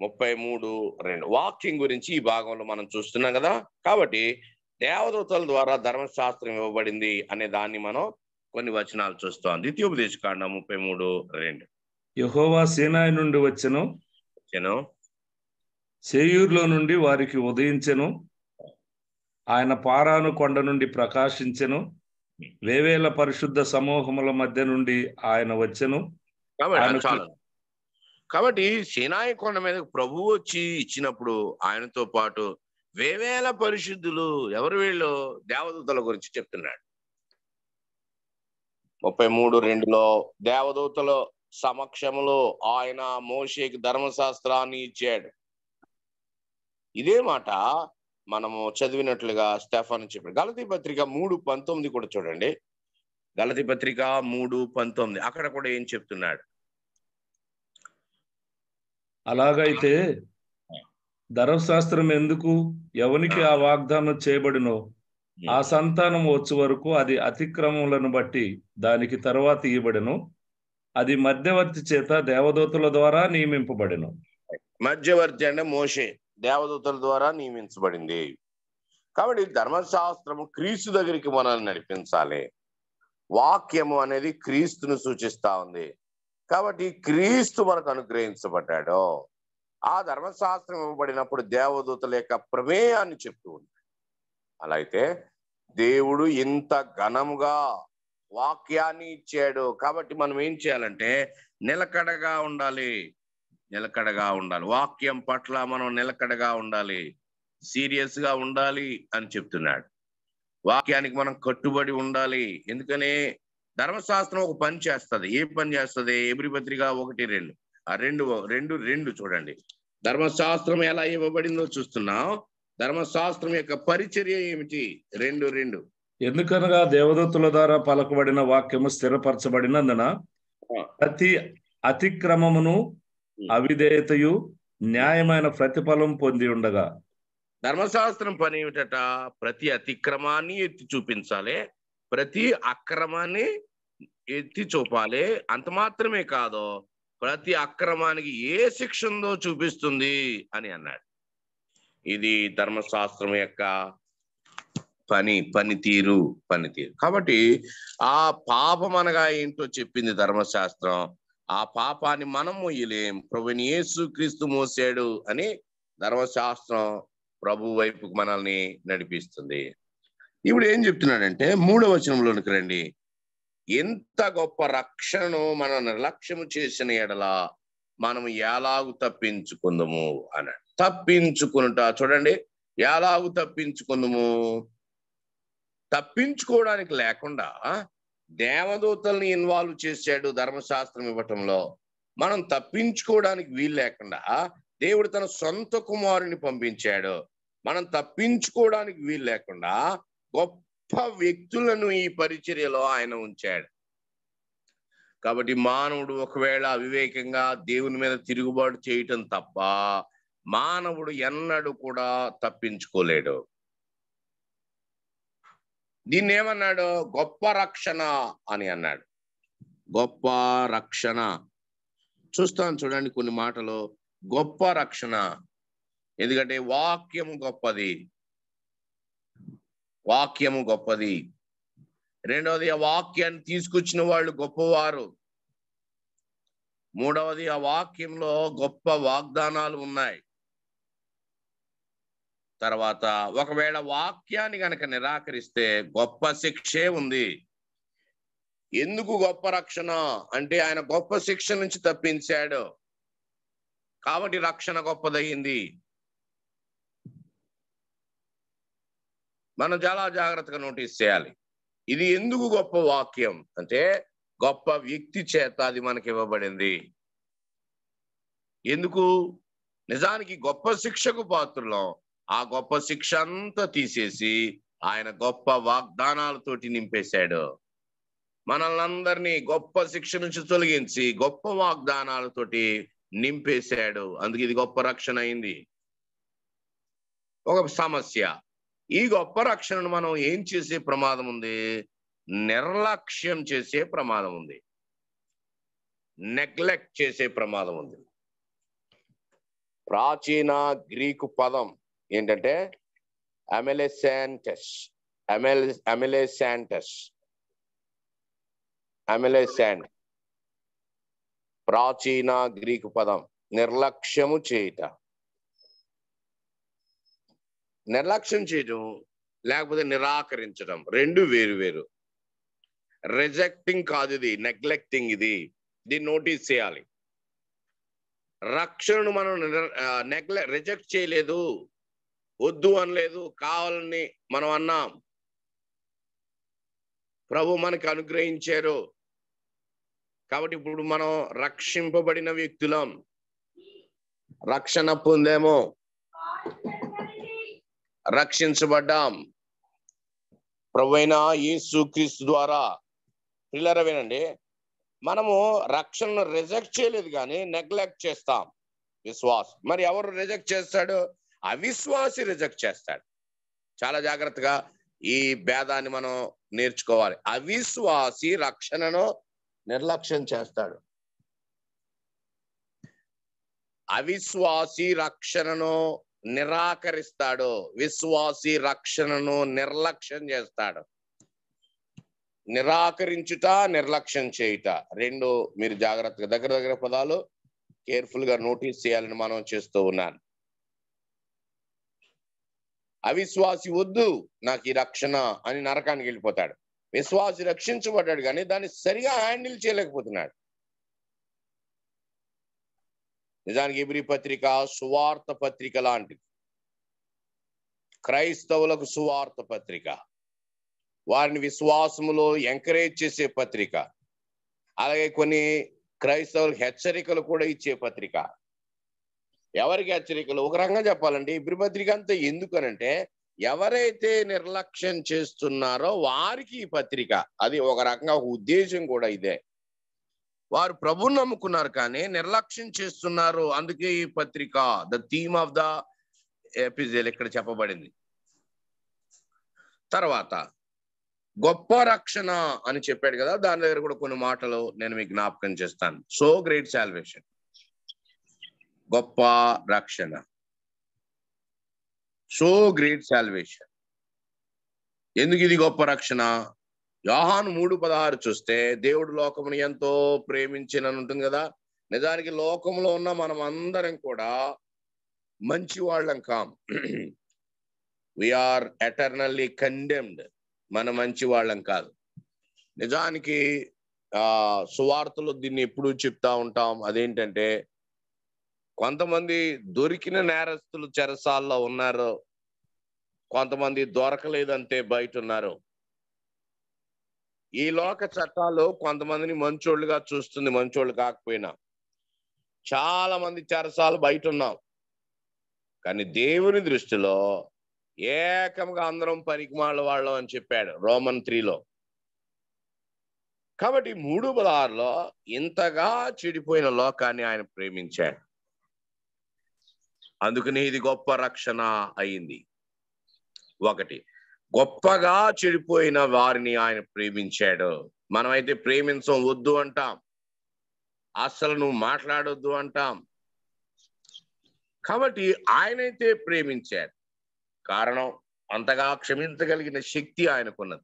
ముప్పై మూడు రెండు. వాక్యం గురించి ఈ భాగంలో మనం చూస్తున్నాం కదా. కాబట్టి దేవదూతల ద్వారా ధర్మశాస్త్రం ఇవ్వబడింది అనే దాన్ని మనం కొన్ని వచనాలు చూస్తాం. ద్వితీయోపదేశ కాండ ముప్పై మూడు రెండు. యెహోవా సీనాయి నుండి వచ్చెను. చెను సేయూర్లో నుండి వారికి ఉదయించెను. ఆయన పారాను కొండ నుండి ప్రకాశించెను. వేవేల పరిశుద్ధ సమూహముల మధ్య నుండి ఆయన వచ్చెను. కాబట్టి ఆయనకు- సినాయి కొండ మీద ప్రభు వచ్చి ఇచ్చినప్పుడు ఆయనతో పాటు వేవేల పరిశుద్ధులు ఎవరు వీళ్ళు? దేవదూతల గురించి చెప్తున్నాడు. ముప్పై మూడు రెండులో దేవదూతల సమక్షంలో ఆయన మోషేకి ధర్మశాస్త్రాన్ని ఇచ్చాడు. ఇదే మాట మనము చదివినట్లుగా స్టెఫాన్ చెప్పాడు. గలతీ పత్రిక మూడు పంతొమ్మిది కూడా చూడండి. గలతీ పత్రిక మూడు పంతొమ్మిది. అక్కడ కూడా ఏం చెప్తున్నాడు? అలాగైతే ధర్మశాస్త్రం ఎందుకు? ఎవనికి ఆ వాగ్దానం చేయబడినో? ఆ సంతానం వచ్చే వరకు అది అతిక్రమములను బట్టి దానికి తర్వాత ఇవ్వబడెను. అది మధ్యవర్తి చేత దేవదూతల ద్వారా నియమింపబడెను. మధ్యవర్తి అంటే మోషే. దేవదూతల ద్వారా నియమించబడింది. కాబట్టి ధర్మశాస్త్రము క్రీస్తు దగ్గరికి మనల్ని నడిపించాలి. వాక్యము అనేది క్రీస్తును సూచిస్తా ఉంది. కాబట్టి క్రీస్తు మనకు అనుగ్రహించబడ్డాడు ఆ ధర్మశాస్త్రం ఇవ్వబడినప్పుడు దేవదూతల యొక్క ప్రమేయాన్ని చెప్తూ ఉంటాడు. అలా అయితే దేవుడు ఇంత ఘనముగా వాక్యాన్ని ఇచ్చాడు. కాబట్టి మనం ఏం చేయాలంటే నిలకడగా ఉండాలి. నిలకడగా ఉండాలి. వాక్యం పట్ల మనం నిలకడగా ఉండాలి. సీరియస్గా ఉండాలి అని చెప్తున్నాడు. వాక్యానికి మనం కట్టుబడి ఉండాలి. ఎందుకనే ధర్మశాస్త్రం ఒక పని చేస్తది. ఏ పని చేస్తది? ఎబ్రి పత్రిక ఒకటి రెండు. ఆ రెండు రెండు రెండు చూడండి. ధర్మశాస్త్రం ఎలా ఇవ్వబడిందో చూస్తున్నాం. ధర్మశాస్త్రం యొక్క పరిచర్య ఏమిటి? రెండు రెండు. ఎందుకనగా దేవదూతల ద్వారా పలకబడిన వాక్యము స్థిరపరచబడినందున ప్రతి అతిక్రమమును అవిధేయతయు న్యాయమైన ప్రతిఫలం పొంది ఉండగా. ధర్మశాస్త్రం పని ఏమిటట? ప్రతి అతిక్రమాన్ని ఎత్తి చూపించాలి. ప్రతి అక్రమాన్ని ఎత్తి చూపాలి. అంత మాత్రమే కాదు ప్రతి అక్రమానికి ఏ శిక్ష ఉందో చూపిస్తుంది అని అన్నాడు. ఇది ధర్మశాస్త్రం యొక్క పని పనితీరు పనితీరు. కాబట్టి ఆ పాపం అనగా ఏంటో చెప్పింది ధర్మశాస్త్రం. ఆ పాపాన్ని మనం మొయ్యలేం ప్రభుని యేసు క్రీస్తు మోసాడు అని ధర్మశాస్త్రం ప్రభు వైపుకు మనల్ని నడిపిస్తుంది. ఇప్పుడు ఏం చెప్తున్నాడంటే మూడవ వచనంలోనికి రండి. ఎంత గొప్ప రక్షణను మనం నిర్లక్ష్యము చేసిన ఎడల మనం ఎలాగు తప్పించుకుందము అని. తప్పించుకునుట చూడండి ఎలాగు తప్పించుకుందము? తప్పించుకోవడానికి లేకుండా దేవదూతల్ని ఇన్వాల్వ్ చేశాడు ధర్మశాస్త్రం ఇవ్వటంలో. మనం తప్పించుకోవడానికి వీలు లేకుండా దేవుడు తన సొంత కుమారుని పంపించాడు. మనం తప్పించుకోవడానికి వీలు లేకుండా గొప్ప గొప్ప వ్యక్తులను ఈ పరిచర్యలో ఆయన ఉంచాడు. కాబట్టి మానవుడు ఒకవేళ అవివేకంగా దేవుని మీద తిరుగుబాటు చేయటం తప్ప మానవుడు ఎన్నడూ కూడా తప్పించుకోలేడు. దీన్ని ఏమన్నాడు గొప్ప రక్షణ అని అన్నాడు. గొప్ప రక్షణ. చూస్తాను చూడండి కొన్ని మాటలు. గొప్ప రక్షణ. ఎందుకంటే వాక్యం గొప్పది. వాక్యము గొప్పది. రెండవది ఆ వాక్యాన్ని తీసుకొచ్చిన వాళ్ళు గొప్పవారు. మూడవది ఆ వాక్యంలో గొప్ప వాగ్దానాలు ఉన్నాయి. తర్వాత ఒకవేళ వాక్యాన్ని గనక నిరాకరిస్తే గొప్ప శిక్షే ఉంది. ఎందుకు గొప్ప రక్షణ? అంటే ఆయన గొప్ప శిక్ష నుంచి తప్పించాడు. కాబట్టి రక్షణ గొప్పదయ్యింది. మనం చాలా జాగ్రత్తగా నోటీస్ చేయాలి. ఇది ఎందుకు గొప్ప వాక్యం? అంటే గొప్ప వ్యక్తి చేత అది మనకి ఇవ్వబడింది. ఎందుకు? నిజానికి గొప్ప శిక్షకు పాత్రలో ఆ గొప్ప శిక్ష అంతా తీసేసి ఆయన గొప్ప వాగ్దానాలతోటి నింపేశాడు. మనల్ని అందరినీ గొప్ప శిక్ష నుంచి తొలగించి గొప్ప వాగ్దానాలతోటి నింపేశాడు. అందుకే ఇది గొప్ప రక్షణ అయింది. ఒక సమస్య. ఈ గొప్ప రక్షణను మనం ఏం చేసే ప్రమాదం ఉంది? నిర్లక్ష్యం చేసే ప్రమాదం ఉంది. నెగ్లెక్ట్ చేసే ప్రమాదం ఉంది. ప్రాచీన గ్రీకు పదం ఏంటంటే అమెలెసాంటస్ అమెల్ అమెలెసాంటస్ అమెలెసాంట్ ప్రాచీన గ్రీకు పదం. నిర్లక్ష్యము చేయుట. నిర్లక్ష్యం చేయడం లేకపోతే నిరాకరించడం రెండు వేరు వేరు. రిజెక్టింగ్ కాదు ఇది నెగ్లెక్టింగ్ ఇది. దీన్ని నోటీస్ చేయాలి. రక్షణను మనం నెగ్లె రిజెక్ట్ చేయలేదు వద్దు అనలేదు కావాలని మనం అన్నాం. ప్రభు మనకి అనుగ్రహించారు. కాబట్టి ఇప్పుడు మనం రక్షింపబడిన వ్యక్తులం. రక్షణ పొందేమో. రక్షించబడ్డాం. ప్రభు యేసు క్రీస్తు ద్వారా. పిల్లర వినండి. మనము రక్షణను రిజెక్ట్ చేయలేదు కానీ నెగ్లెక్ట్ చేస్తాం. విశ్వాసం మరి ఎవరు రిజెక్ట్ చేస్తాడు? అవిశ్వాసి రిజెక్ట్ చేస్తాడు. చాలా జాగ్రత్తగా ఈ భేదాన్ని మనం నేర్చుకోవాలి. అవిశ్వాసి రక్షణను నిర్లక్ష్యం చేస్తాడు. అవిశ్వాసి రక్షణను నిరాకరిస్తాడు. విశ్వాసి రక్షణను నిర్లక్ష్యం చేస్తాడు. నిరాకరించుట నిర్లక్ష్యం చేయుట. రెండు మీరు జాగ్రత్తగా దగ్గర దగ్గర పదాలు కేర్ఫుల్గా నోటీస్ చేయాలని మనం చేస్తూ ఉన్నాను. అవిశ్వాసి వద్దు నాకు ఈ రక్షణ అని నరకానికి వెళ్ళిపోతాడు. విశ్వాసి రక్షించబడ్డాడు కానీ దాన్ని సరిగా హ్యాండిల్ చేయలేకపోతున్నాడు. నిజానికి ఇబ్రి పత్రిక సువార్త పత్రిక లాంటిది. క్రైస్తవులకు సువార్త పత్రిక. వారిని విశ్వాసములో ఎంకరేజ్ చేసే పత్రిక. అలాగే కొన్ని క్రైస్తవులకు హెచ్చరికలు కూడా ఇచ్చే పత్రిక. ఎవరికి హెచ్చరికలు? ఒక రకంగా చెప్పాలంటే ఇబ్రి పత్రిక అంతా ఎందుకనంటే ఎవరైతే నిర్లక్ష్యం చేస్తున్నారో వారికి ఈ పత్రిక. అది ఒక రకంగా ఒక ఉద్దేశం కూడా ఇదే. వారు ప్రభుని నమ్ముకున్నారు కానీ నిర్లక్ష్యం చేస్తున్నారు. అందుకే ఈ పత్రిక the theme of the epistle ఇక్కడ చెప్పబడింది. తర్వాత గొప్ప రక్షణ అని చెప్పాడు కదా దాని దగ్గర కూడా కొన్ని మాటలు నేను మీకు జ్ఞాపకం చేస్తాను. సో గ్రేట్ సాల్వేషన్ గొప్ప రక్షణ. సో గ్రేట్ సాల్వేషన్ ఎందుకు ఇది గొప్ప రక్షణ? యోహాను మూడు పదహారు చూస్తే దేవుడు లోకమును ఎంతో ప్రేమించినని ఉంటుంది కదా? నిజానికి లోకంలో ఉన్న మనం అందరం కూడా మంచి వాళ్ళం కాం వీఆర్ ఎటర్నల్లీ కండెమ్డ్ మన మంచి వాళ్ళం కాదు. నిజానికి ఆ సువార్తలు దీన్ని ఎప్పుడు చెప్తా ఉంటాం. అదేంటంటే కొంతమంది దొరికిన నేరస్తులు చెరసాల్లో ఉన్నారు కొంతమంది దొరకలేదంటే బయట ఉన్నారు. ఈ లోక చట్టాలు కొంతమందిని మంచోళ్ళుగా చూస్తుంది మంచోళ్ళు కాకపోయినా. చాలా మంది చెరసాలు బయట ఉన్నాం కానీ దేవుని దృష్టిలో ఏకంగా అందరం పనికిమాళ్ళ వాళ్ళం అని చెప్పాడు రోమన్ త్రీలో. కాబట్టి మూడు పదహారులో ఇంతగా చెడిపోయిన లోకాన్ని ఆయన ప్రేమించాడు. అందుకని ఇది గొప్ప రక్షణ అయింది. ఒకటి గొప్పగా చెడిపోయిన వారిని ఆయన ప్రేమించాడు. మనమైతే ప్రేమించం వద్దు అంటాం. అసలు నువ్వు మాట్లాడొద్దు అంటాం. కాబట్టి ఆయనైతే ప్రేమించాడు. కారణం అంతగా క్షమించగలిగిన శక్తి ఆయనకున్నది.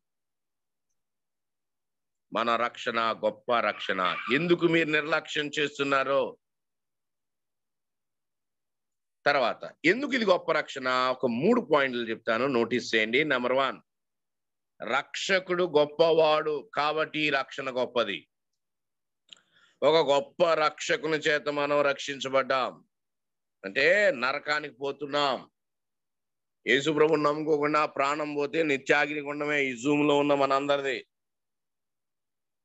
మన రక్షణ గొప్ప రక్షణ. ఎందుకు మీరు నిర్లక్ష్యం చేస్తున్నారో తర్వాత ఎందుకు ఇది గొప్ప రక్షణ? ఒక మూడు పాయింట్లు చెప్తాను. నోటీస్ చేయండి. నెంబర్ వన్ రక్షకుడు గొప్పవాడు కాబట్టి రక్షణ గొప్పది. ఒక గొప్ప రక్షకుని చేత మనం రక్షించబడ్డాం. అంటే నరకానికి పోతున్నాం. యేసుప్రభు నమ్ముకోకుండా ప్రాణం పోతే నిత్యాగ్నిగుండమే ఈ జూమ్లో ఉన్న మనందరిది.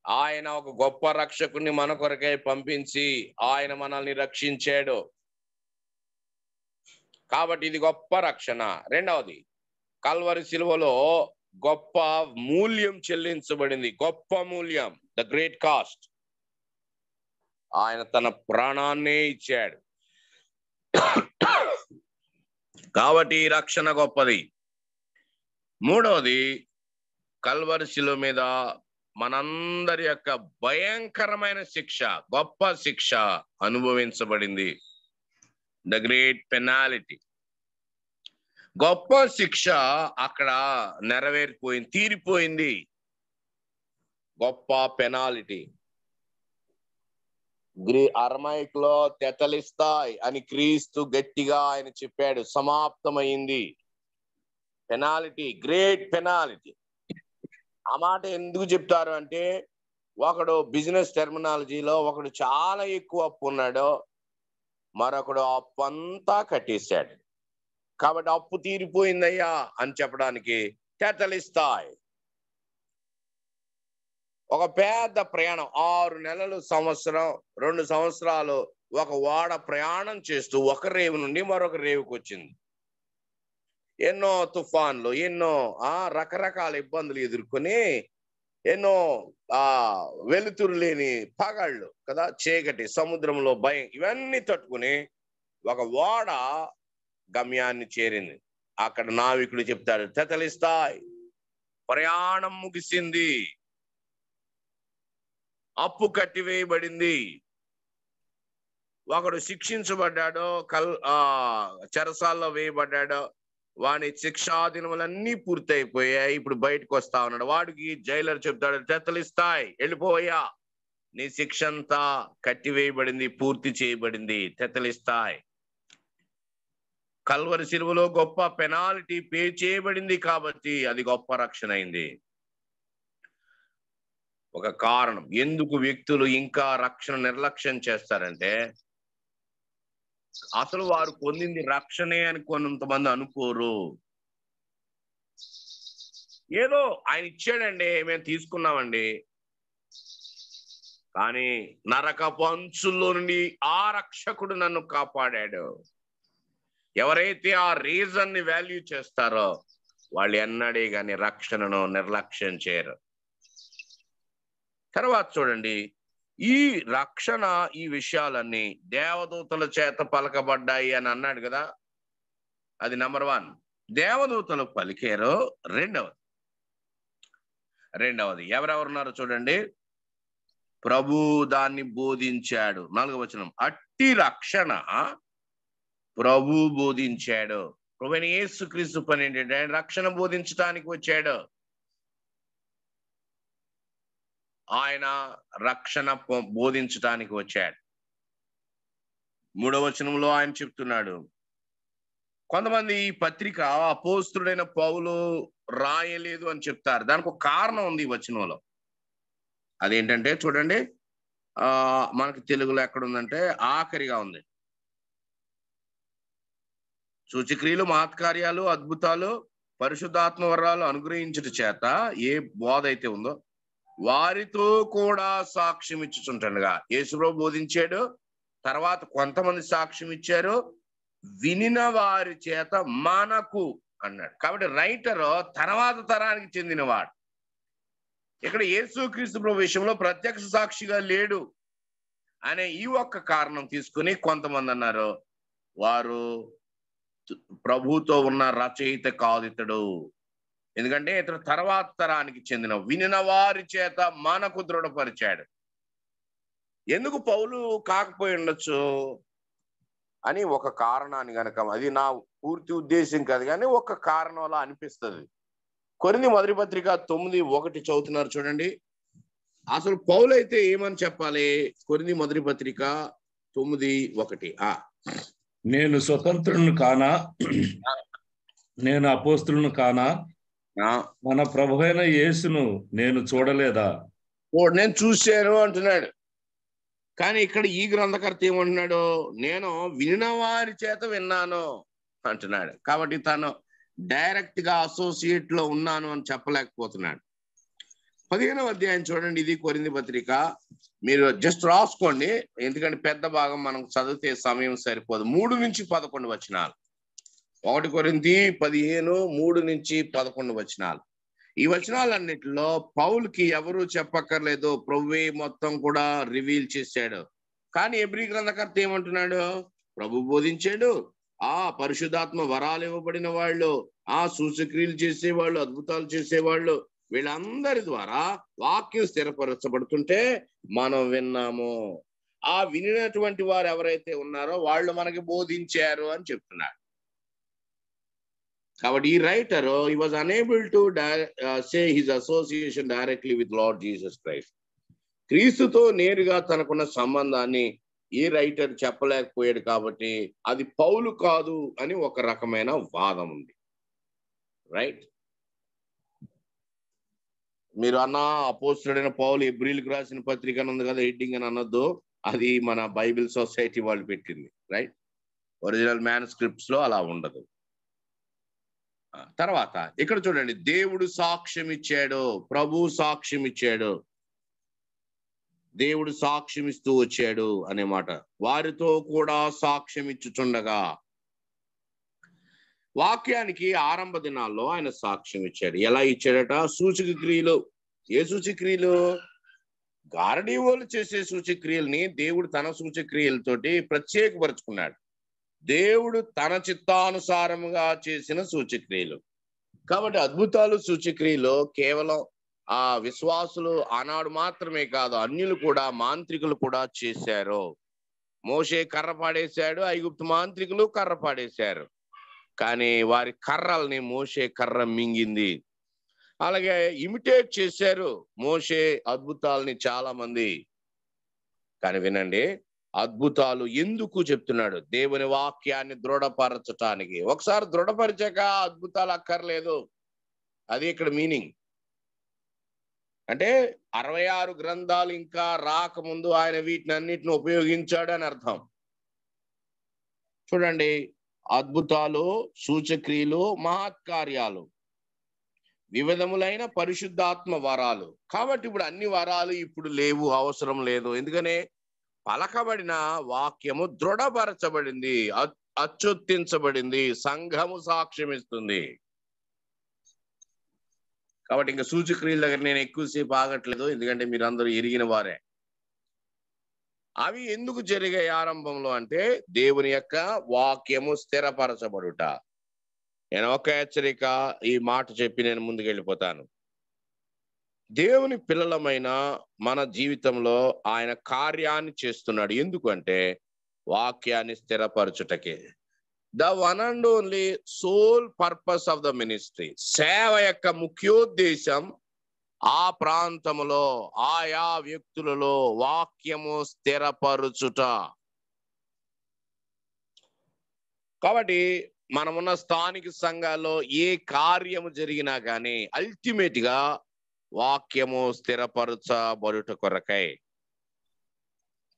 ఆయన ఒక గొప్ప రక్షకుని మన కొరకై పంపించి ఆయన మనల్ని రక్షించాడు. కాబట్టి ఇది గొప్ప రక్షణ. రెండవది కల్వరి శిలువలో గొప్ప మూల్యం చెల్లించబడింది. గొప్ప మూల్యం ద గ్రేట్ కాస్ట్ ఆయన తన ప్రాణాన్నే ఇచ్చాడు. కాబట్టి ఈ రక్షణ గొప్పది. మూడవది కల్వరి శిలువ మీద మనందరి యొక్క భయంకరమైన శిక్ష గొప్ప శిక్ష అనుభవించబడింది. ద గ్రేట్ పెనాలిటీ గొప్ప శిక్ష అక్కడ నెరవేరిపోయింది తీరిపోయింది. గొప్ప పెనాలిటీ గ్రీ అరమైక్లో తెతలిస్తాయి అని క్రీస్తు గట్టిగా ఆయన చెప్పాడు సమాప్తమైంది. పెనాలిటీ గ్రేట్ పెనాలిటీ ఆ మాట ఎందుకు చెప్తారు అంటే ఒకడు బిజినెస్ టెర్మినాలజీలో ఒకడు చాలా ఎక్కువ అప్పు ఉన్నాడు మరొకడు అప్పు అంతా కట్టేశాడు. కాబట్టి అప్పు తీరిపోయిందయ్యా అని చెప్పడానికి తెతలిస్తాయి ఒక పెద్ద ప్రయాణం ఆరు నెలలు సంవత్సరం రెండు సంవత్సరాలు ఒక ఓడ ప్రయాణం చేస్తూ ఒక రేవు నుండి మరొక రేవుకి వచ్చింది. ఎన్నో తుఫాన్లు ఎన్నో ఆ రకరకాల ఇబ్బందులు ఎదుర్కొని ఎన్నో ఆ వెలుతురు లేని పగళ్ళు కదా చీకటి సముద్రంలో భయం ఇవన్నీ తట్టుకుని ఒక ఓడ గమ్యాన్ని చేరింది. అక్కడ నావికుడు చెప్తాడు తెతలిస్తాయి ప్రయాణం ముగిసింది. అప్పు కట్టివేయబడింది. ఒకడు శిక్షించబడ్డాడో కల్ ఆ చెరసాల్లో వేయబడ్డాడో వాని శిక్షాదినములన్నీ పూర్తయిపోయాయి. ఇప్పుడు బయటకు వస్తా ఉన్నాడు. వాడికి జైలర్ చెప్తాడు తెతలిస్తాయి వెళ్ళిపోయా. నీ శిక్ష అంతా కట్టివేయబడింది పూర్తి చేయబడింది తెతలిస్తాయి కల్వరి సిలువలో గొప్ప పెనాల్టీ పే చేయబడింది కాబట్టి అది గొప్ప రక్షణ అయింది. ఒక కారణం. ఎందుకు వ్యక్తులు ఇంకా రక్షణ నిర్లక్ష్యం చేస్తారంటే అసలు వారు పొందింది రక్షణే అని కొంతమంది అనుకోరు. ఏదో ఆయన ఇచ్చాడండి మేము తీసుకున్నామండి. కానీ నరక పంచుల్లో నుండి ఆ రక్షకుడు నన్ను కాపాడాడు. ఎవరైతే ఆ రీజన్ని వాల్యూ చేస్తారో వాళ్ళు ఎన్నడే కానీ రక్షణను నిర్లక్ష్యం చేయరు. తర్వాత చూడండి ఈ రక్షణ ఈ విషయాలన్నీ దేవదూతల చేత పలకబడ్డాయి అని అన్నాడు కదా. అది నెంబర్ వన్ దేవదూతలు పలికారు రెండవది. రెండవది. ఎవరెవరున్నారో చూడండి. ప్రభు దాన్ని బోధించాడు. నాలుగవ వచనం. అట్టి రక్షణ ప్రభు బోధించాడు. ప్రభు యేసుక్రీస్తు పని ఏంటంటే ఆయన రక్షణ బోధించడానికి వచ్చాడు. ఆయన రక్షణ బోధించటానికి వచ్చాడు. మూడవ వచనంలో ఆయన చెప్తున్నాడు కొంతమంది ఈ పత్రిక అపోస్తుడైన పౌలు రాయలేదు అని చెప్తారు. దానికి ఒక కారణం ఉంది ఈ వచనంలో. అదేంటంటే చూడండి ఆ మనకి తెలుగులో ఎక్కడ ఉందంటే ఆఖరిగా ఉంది. సూచిక్రియలు మహత్కార్యాలు అద్భుతాలు పరిశుద్ధాత్మ వరాలు అనుగ్రహించుట చేత ఏ బోధ అయితే ఉందో వారితో కూడా సాక్ష్యం ఇచ్చుచుంటుండగా యేసుప్రభు బోధించాడు. తర్వాత కొంతమంది సాక్ష్యం ఇచ్చారు. వినిన వారి చేత మనకు అన్నాడు. కాబట్టి రైటర్ తర్వాత తరానికి చెందినవాడు. ఇక్కడ యేసుక్రీస్తు ప్రభు విషయంలో ప్రత్యక్ష సాక్షిగా లేడు అనే ఈ ఒక్క కారణం తీసుకుని కొంతమంది అన్నారు వారు ప్రభుతో ఉన్న రచయిత కాదు ఇతడు. ఎందుకంటే ఇతడు తర్వాత తరానికి చెందిన వినిన వారి చేత మనకు దృఢపరిచాడు. ఎందుకు పౌలు కాకపోయి ఉండొచ్చు? అని ఒక కారణాన్ని గనక అది నా పూర్తి ఉద్దేశం కాదు కానీ ఒక కారణం అలా అనిపిస్తుంది. కొరింది మొదటి పత్రిక తొమ్మిది ఒకటి చదువుతున్నారు చూడండి. అసలు పౌలు అయితే ఏమని చెప్పాలి? కొరింది మొదటి పత్రిక తొమ్మిది ఒకటి. ఆ. నేను స్వతంత్రులను కానా? నేను అపోస్తులను కానా? మన ప్రభు అయిన యేసును నేను చూడలేదా? నేను చూశాను అంటున్నాడు. కానీ ఇక్కడ ఈ గ్రంథకర్త ఏమంటున్నాడు? నేను వినిన వారి చేత విన్నాను అంటున్నాడు. కాబట్టి తను డైరెక్ట్గా అసోసియేట్లో ఉన్నాను అని చెప్పలేకపోతున్నాడు. పదిహేనవ అధ్యాయం చూడండి ఇది కొరింది పత్రిక. మీరు జస్ట్ రాసుకోండి ఎందుకంటే పెద్ద భాగం మనం చదివితే సమయం సరిపోదు. మూడు నుంచి పదకొండు వచ్చినాలు ఒకటి కొరింది పదిహేను మూడు నుంచి పదకొండు వచనాలు. ఈ వచనాలన్నిటిలో పౌల్కి ఎవరు చెప్పక్కర్లేదు. ప్రభువే మొత్తం కూడా రివీల్ చేశాడు. కానీ ఎబ్రి గ్రంథకర్త ఏమంటున్నాడు? ప్రభు బోధించాడు. ఆ పరిశుద్ధాత్మ వరాలు ఇవ్వబడిన వాళ్ళు ఆ సూచక్రియలు చేసేవాళ్ళు అద్భుతాలు చేసేవాళ్ళు వీళ్ళందరి ద్వారా వాక్యం స్థిరపరచబడుతుంటే మనం విన్నాము. ఆ వినినటువంటి వారు ఎవరైతే ఉన్నారో వాళ్ళు మనకి బోధించారు అని చెప్తున్నాడు కాబట్టి ఈ రైటర్ ఈ was unable to say his association directly with Lord Jesus Christ క్రీస్తుతో నేరుగా తనకున్న సంబంధాన్ని ఈ రైటర్ చెప్పలేకపోయాడు కాబట్టి అది పౌలు కాదు అని ఒక రకమైన వాదం ఉంది. రైట్ మీరు అన్న అపోస్తుడైన పౌలు ఎబ్రిల్కి రాసిన పత్రిక అని ఉంది కదా హెడ్డింగ్ అని అనొద్దు. అది మన బైబిల్ సొసైటీ వాళ్ళు పెట్టింది. రైట్ ఒరిజినల్ మ్యానుస్క్రిప్ట్స్లో అలా ఉండదు. తర్వాత ఇక్కడ చూడండి దేవుడు సాక్ష్యం ఇచ్చాడు ప్రభు సాక్ష్యం ఇచ్చాడు దేవుడు సాక్ష్యం ఇస్తూ వచ్చాడు అనే మాట. వారితో కూడా సాక్ష్యం ఇచ్చుచుండగా వాక్యానికి ఆరంభ దినాల్లో ఆయన సాక్ష్యం ఇచ్చాడు ఎలా ఇచ్చాడట? సూచక క్రియలు. ఏ సూచక్రియలు గారడీవోలు చేసే సూచక్రియల్ని దేవుడు తన సూచక్రియలతోటి ప్రత్యేకపరుచుకున్నాడు. దేవుడు తన చిత్తానుసారముగా చేసిన సూచక్రియలు. కాబట్టి అద్భుతాలు సూచక్రియలు కేవలం ఆ విశ్వాసులు ఆనాడు మాత్రమే కాదు అన్యులు కూడా మాంత్రికులు కూడా చేశారు. మోషే కర్ర పాడేశాడు ఐగుప్తు మాంత్రికులు కర్ర పాడేశారు. కానీ వారి కర్రల్ని మోషే కర్ర మింగింది. అలాగే ఇమిటేట్ చేశారు మోషే అద్భుతాలని చాలా మంది కానీ వినండి అద్భుతాలు ఎందుకు చెప్తున్నాడు? దేవుని వాక్యాన్ని దృఢపరచటానికి. ఒకసారి దృఢపరిచాక అద్భుతాలు అక్కర్లేదు. అది ఇక్కడ మీనింగ్. అంటే అరవై ఆరు గ్రంథాలు ఇంకా రాకముందు ఆయన వీటిని అన్నిటిని ఉపయోగించాడు అని అర్థం. చూడండి అద్భుతాలు సూచక్రియలు మహత్కార్యాలు వివిధములైన పరిశుద్ధాత్మ వరాలు. కాబట్టి ఇప్పుడు అన్ని వరాలు ఇప్పుడు లేవు అవసరం లేదు. ఎందుకనే? పలకబడిన వాక్యము దృఢపరచబడింది అత్యుత్తించబడింది సంఘము సాక్ష్యమిస్తుంది. కాబట్టి ఇంకా సూచక్రియల దగ్గర నేను ఎక్కువసేపు ఆగట్లేదు ఎందుకంటే మీరు అందరూ ఎరిగిన వారే. అవి ఎందుకు జరిగాయి ఆరంభంలో అంటే దేవుని యొక్క వాక్యము స్థిరపరచబడుట. నేను ఒక హెచ్చరిక ఈ మాట చెప్పి నేను ముందుకు వెళ్ళిపోతాను దేవుని పిల్లలమైన మన జీవితంలో ఆయన కార్యాన్ని చేస్తున్నాడు. ఎందుకంటే వాక్యాన్ని స్థిరపరచుటకే. The one and only sole purpose of the ministry సేవ యొక్క ముఖ్యోద్దేశం ఆ ప్రాంతములో ఆయా వ్యక్తులలో వాక్యము స్థిరపరుచుట. కాబట్టి మనమున్న స్థానిక సంఘాల్లో ఏ కార్యము జరిగినా కానీ అల్టిమేట్గా వాక్యము స్థిరపరచబడుట కొరకై.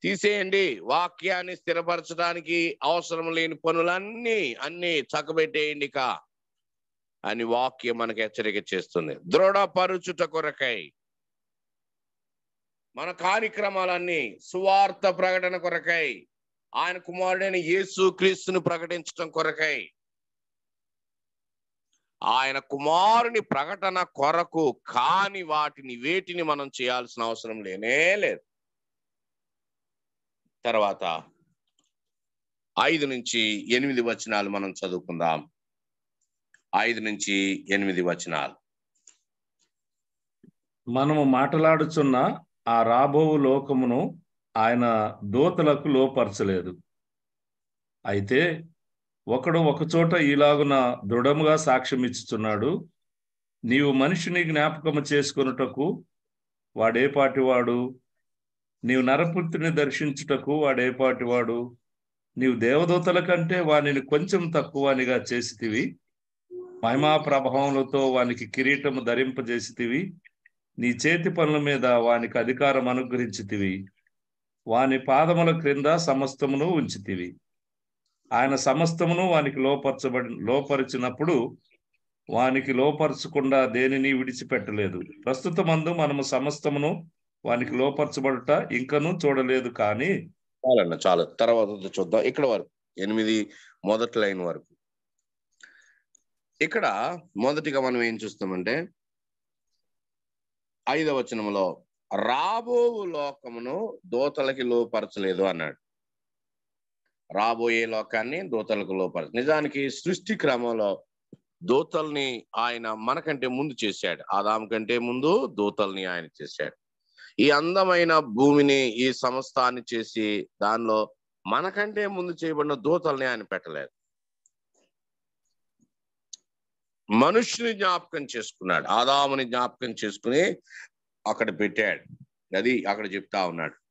తీసేయండి. వాక్యాన్ని స్థిరపరచడానికి అవసరం లేని పనులన్నీ అన్ని చక్కబెట్టేయండి కా అని వాక్యం మనకు హెచ్చరిక చేస్తుంది. దృఢపరుచుట కొరకై. మన కార్యక్రమాలన్నీ సువార్త ప్రకటన కొరకై. ఆయన కుమారుడైన యేసు క్రీస్తును ప్రకటించటం కొరకై. ఆయన కుమారుని ప్రకటన కొరకు కాని వాటిని వేటిని మనం చేయాల్సిన అవసరం లేనే లేదు. తర్వాత ఐదు నుంచి ఎనిమిది వచనాలు మనం చదువుకుందాం. ఐదు నుంచి ఎనిమిది వచనాలు. మనము మాట్లాడుచున్న ఆ రాబోవు లోకమును ఆయన దూతలకు లోపరచలేదు. అయితే ఒకడు ఒకచోట ఈలాగున దృఢముగా సాక్ష్యం ఇచ్చుచున్నాడు నీవు మనిషిని జ్ఞాపకము చేసుకొనుటకు వాడేపాటివాడు. నీవు నరపుత్రిని దర్శించుటకు వాడేపాటివాడు. నీవు దేవదూతల కంటే వానిని కొంచెం తక్కువనిగా చేసితివి. మహిమా ప్రభావములతో వానికి కిరీటము ధరింపజేసితివి. నీ చేతి పనుల మీద వానికి అధికారం అనుగ్రహించితివి. వాని పాదముల క్రింద సమస్తమును ఉంచితివి. ఆయన సమస్తమును వానికి లోపరచబడి లోపరిచినప్పుడు వానికి లోపరచకుండా దేనిని విడిచిపెట్టలేదు. ప్రస్తుతమందు మనము సమస్తమును వానికి లోపరచబడుట ఇంకను చూడలేదు కానీ చాలన్న చాలు. తర్వాత చూద్దాం. ఇక్కడ వరకు ఎనిమిది మొదటి లైన్ వరకు. ఇక్కడ మొదటిగా మనం ఏం చూస్తామంటే ఐదవ వచనంలో రాబో లోకమును దోతలకి లోపరచలేదు అన్నాడు. రాబోయే లోకాన్ని దూతలకు లోపల నిజానికి సృష్టి క్రమంలో దూతల్ని ఆయన మనకంటే ముందు చేశాడు. ఆదాం కంటే ముందు దూతల్ని ఆయన చేశాడు. ఈ అందమైన భూమిని ఈ సమస్తాన్ని చేసి దానిలో మనకంటే ముందు చేయబడిన దూతల్ని ఆయన పెట్టలేదు. మనుషుని జ్ఞాపకం చేసుకున్నాడు. ఆదాముని జ్ఞాపకం చేసుకుని అక్కడ పెట్టాడు. అది అక్కడ చెప్తా ఉన్నాడు.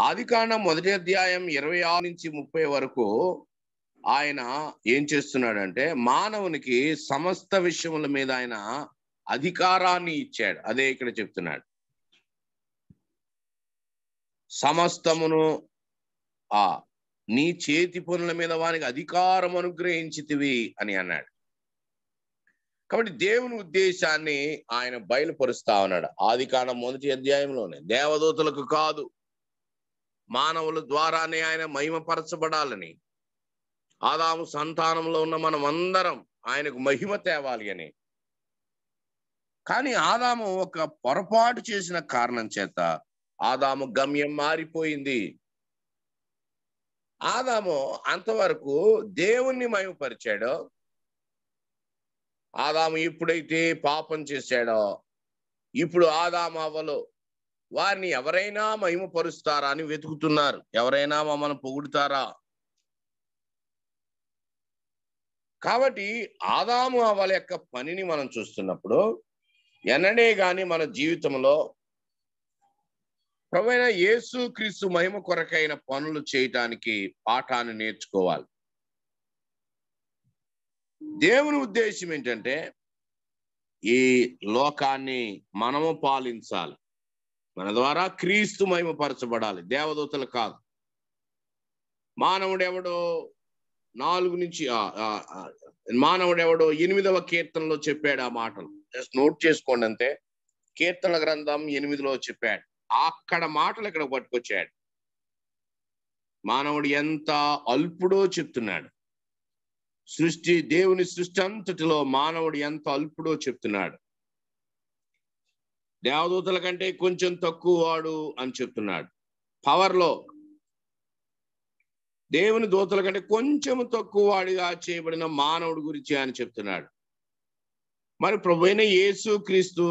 ఆది కాండం మొదటి అధ్యాయం ఇరవై ఆరు నుంచి ముప్పై వరకు ఆయన ఏం చేస్తున్నాడంటే మానవునికి సమస్త విషయముల మీద ఆయన అధికారాన్ని ఇచ్చాడు. అదే ఇక్కడ చెప్తున్నాడు. సమస్తమును ఆ నీ చేతి పనుల మీద వానికి అధికారం అనుగ్రహించితివి అని అన్నాడు. కాబట్టి దేవుని ఉద్దేశాన్ని ఆయన బయలుపరుస్తా ఉన్నాడు. ఆది కాండం మొదటి అధ్యాయంలోనే. దేవదూతలకు కాదు. మానవుల ద్వారానే ఆయన మహిమపరచబడాలని. ఆదాము సంతానంలో ఉన్న మనం అందరం ఆయనకు మహిమ తేవాలి అని. కానీ ఆదాము ఒక పొరపాటు చేసిన కారణం చేత ఆదాము గమ్యం మారిపోయింది. ఆదాము అంతవరకు దేవుణ్ణి మహిమపరిచాడో ఆదాము ఎప్పుడైతే పాపం చేశాడో ఇప్పుడు ఆదాము అవ్వలో. వారిని ఎవరైనా మహిమపరుస్తారా అని వెతుకుతున్నారు. ఎవరైనా మమ్మల్ని పొగుడుతారా? కాబట్టి ఆదాము వాళ్ళ యొక్క పనిని మనం చూస్తున్నప్పుడు ఎన్నడే గాని మన జీవితంలో ప్రవైన యేసు క్రీస్తు మహిమ కొరకైన పనులు చేయటానికి పాఠాన్ని నేర్చుకోవాలి. దేవుని ఉద్దేశం ఏంటంటే ఈ లోకాన్ని మనము పాలించాలి. మన ద్వారా క్రీస్తు మహిమపరచబడాలి. దేవదూతలు కాదు. మానవుడు ఎవడో నాలుగు నుంచి మానవుడు ఎవడో ఎనిమిదవ కీర్తనలో చెప్పాడు ఆ మాటలు. జస్ట్ నోట్ చేసుకోండి అంతే. కీర్తన గ్రంథం ఎనిమిదిలో చెప్పాడు. అక్కడ మాటలు ఇక్కడ పట్టుకొచ్చాడు. మానవుడు ఎంత అల్పుడో చెప్తున్నాడు. సృష్టి దేవుని సృష్టి అంతటిలో మానవుడు ఎంత అల్పుడో చెప్తున్నాడు. దేవదూతల కంటే కొంచెం తక్కువ వాడు అని చెప్తున్నాడు. పవర్లో దేవుని దూతల కంటే కొంచెం తక్కువ వాడిగా చేయబడిన మానవుడి గురించి అని చెప్తున్నాడు. మరి ప్రభువైన యేసు క్రీస్తు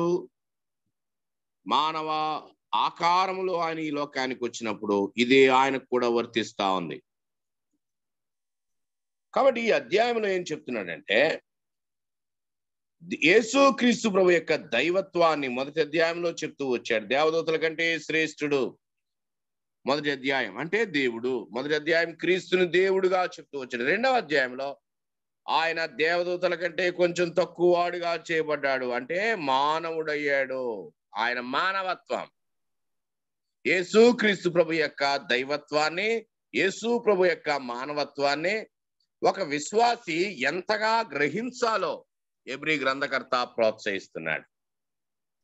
మానవ ఆకారములో ఆయన ఈ లోకానికి వచ్చినప్పుడు ఇది ఆయనకు కూడా వర్తిస్తా ఉంది. కాబట్టి ఈ అధ్యాయంలో ఏం చెప్తున్నాడంటే యేసు క్రీస్తు ప్రభు యొక్క దైవత్వాన్ని మొదటి అధ్యాయంలో చెప్తూ వచ్చాడు. దేవదూతల కంటే శ్రేష్ఠుడు మొదటి అధ్యాయం. అంటే దేవుడు. మొదటి అధ్యాయం క్రీస్తుని దేవుడుగా చెప్తూ వచ్చాడు. రెండవ అధ్యాయంలో ఆయన దేవదూతల కంటే కొంచెం తక్కువ వాడుగా చేయబడ్డాడు. అంటే మానవుడయ్యాడు. ఆయన మానవత్వం. యేసు క్రీస్తు ప్రభు యొక్క దైవత్వాన్ని యేసు ప్రభు యొక్క మానవత్వాన్ని ఒక విశ్వాసి ఎంతగా గ్రహించాలో ఎబ్రి గ్రంథకర్త ప్రోత్సహిస్తున్నాడు.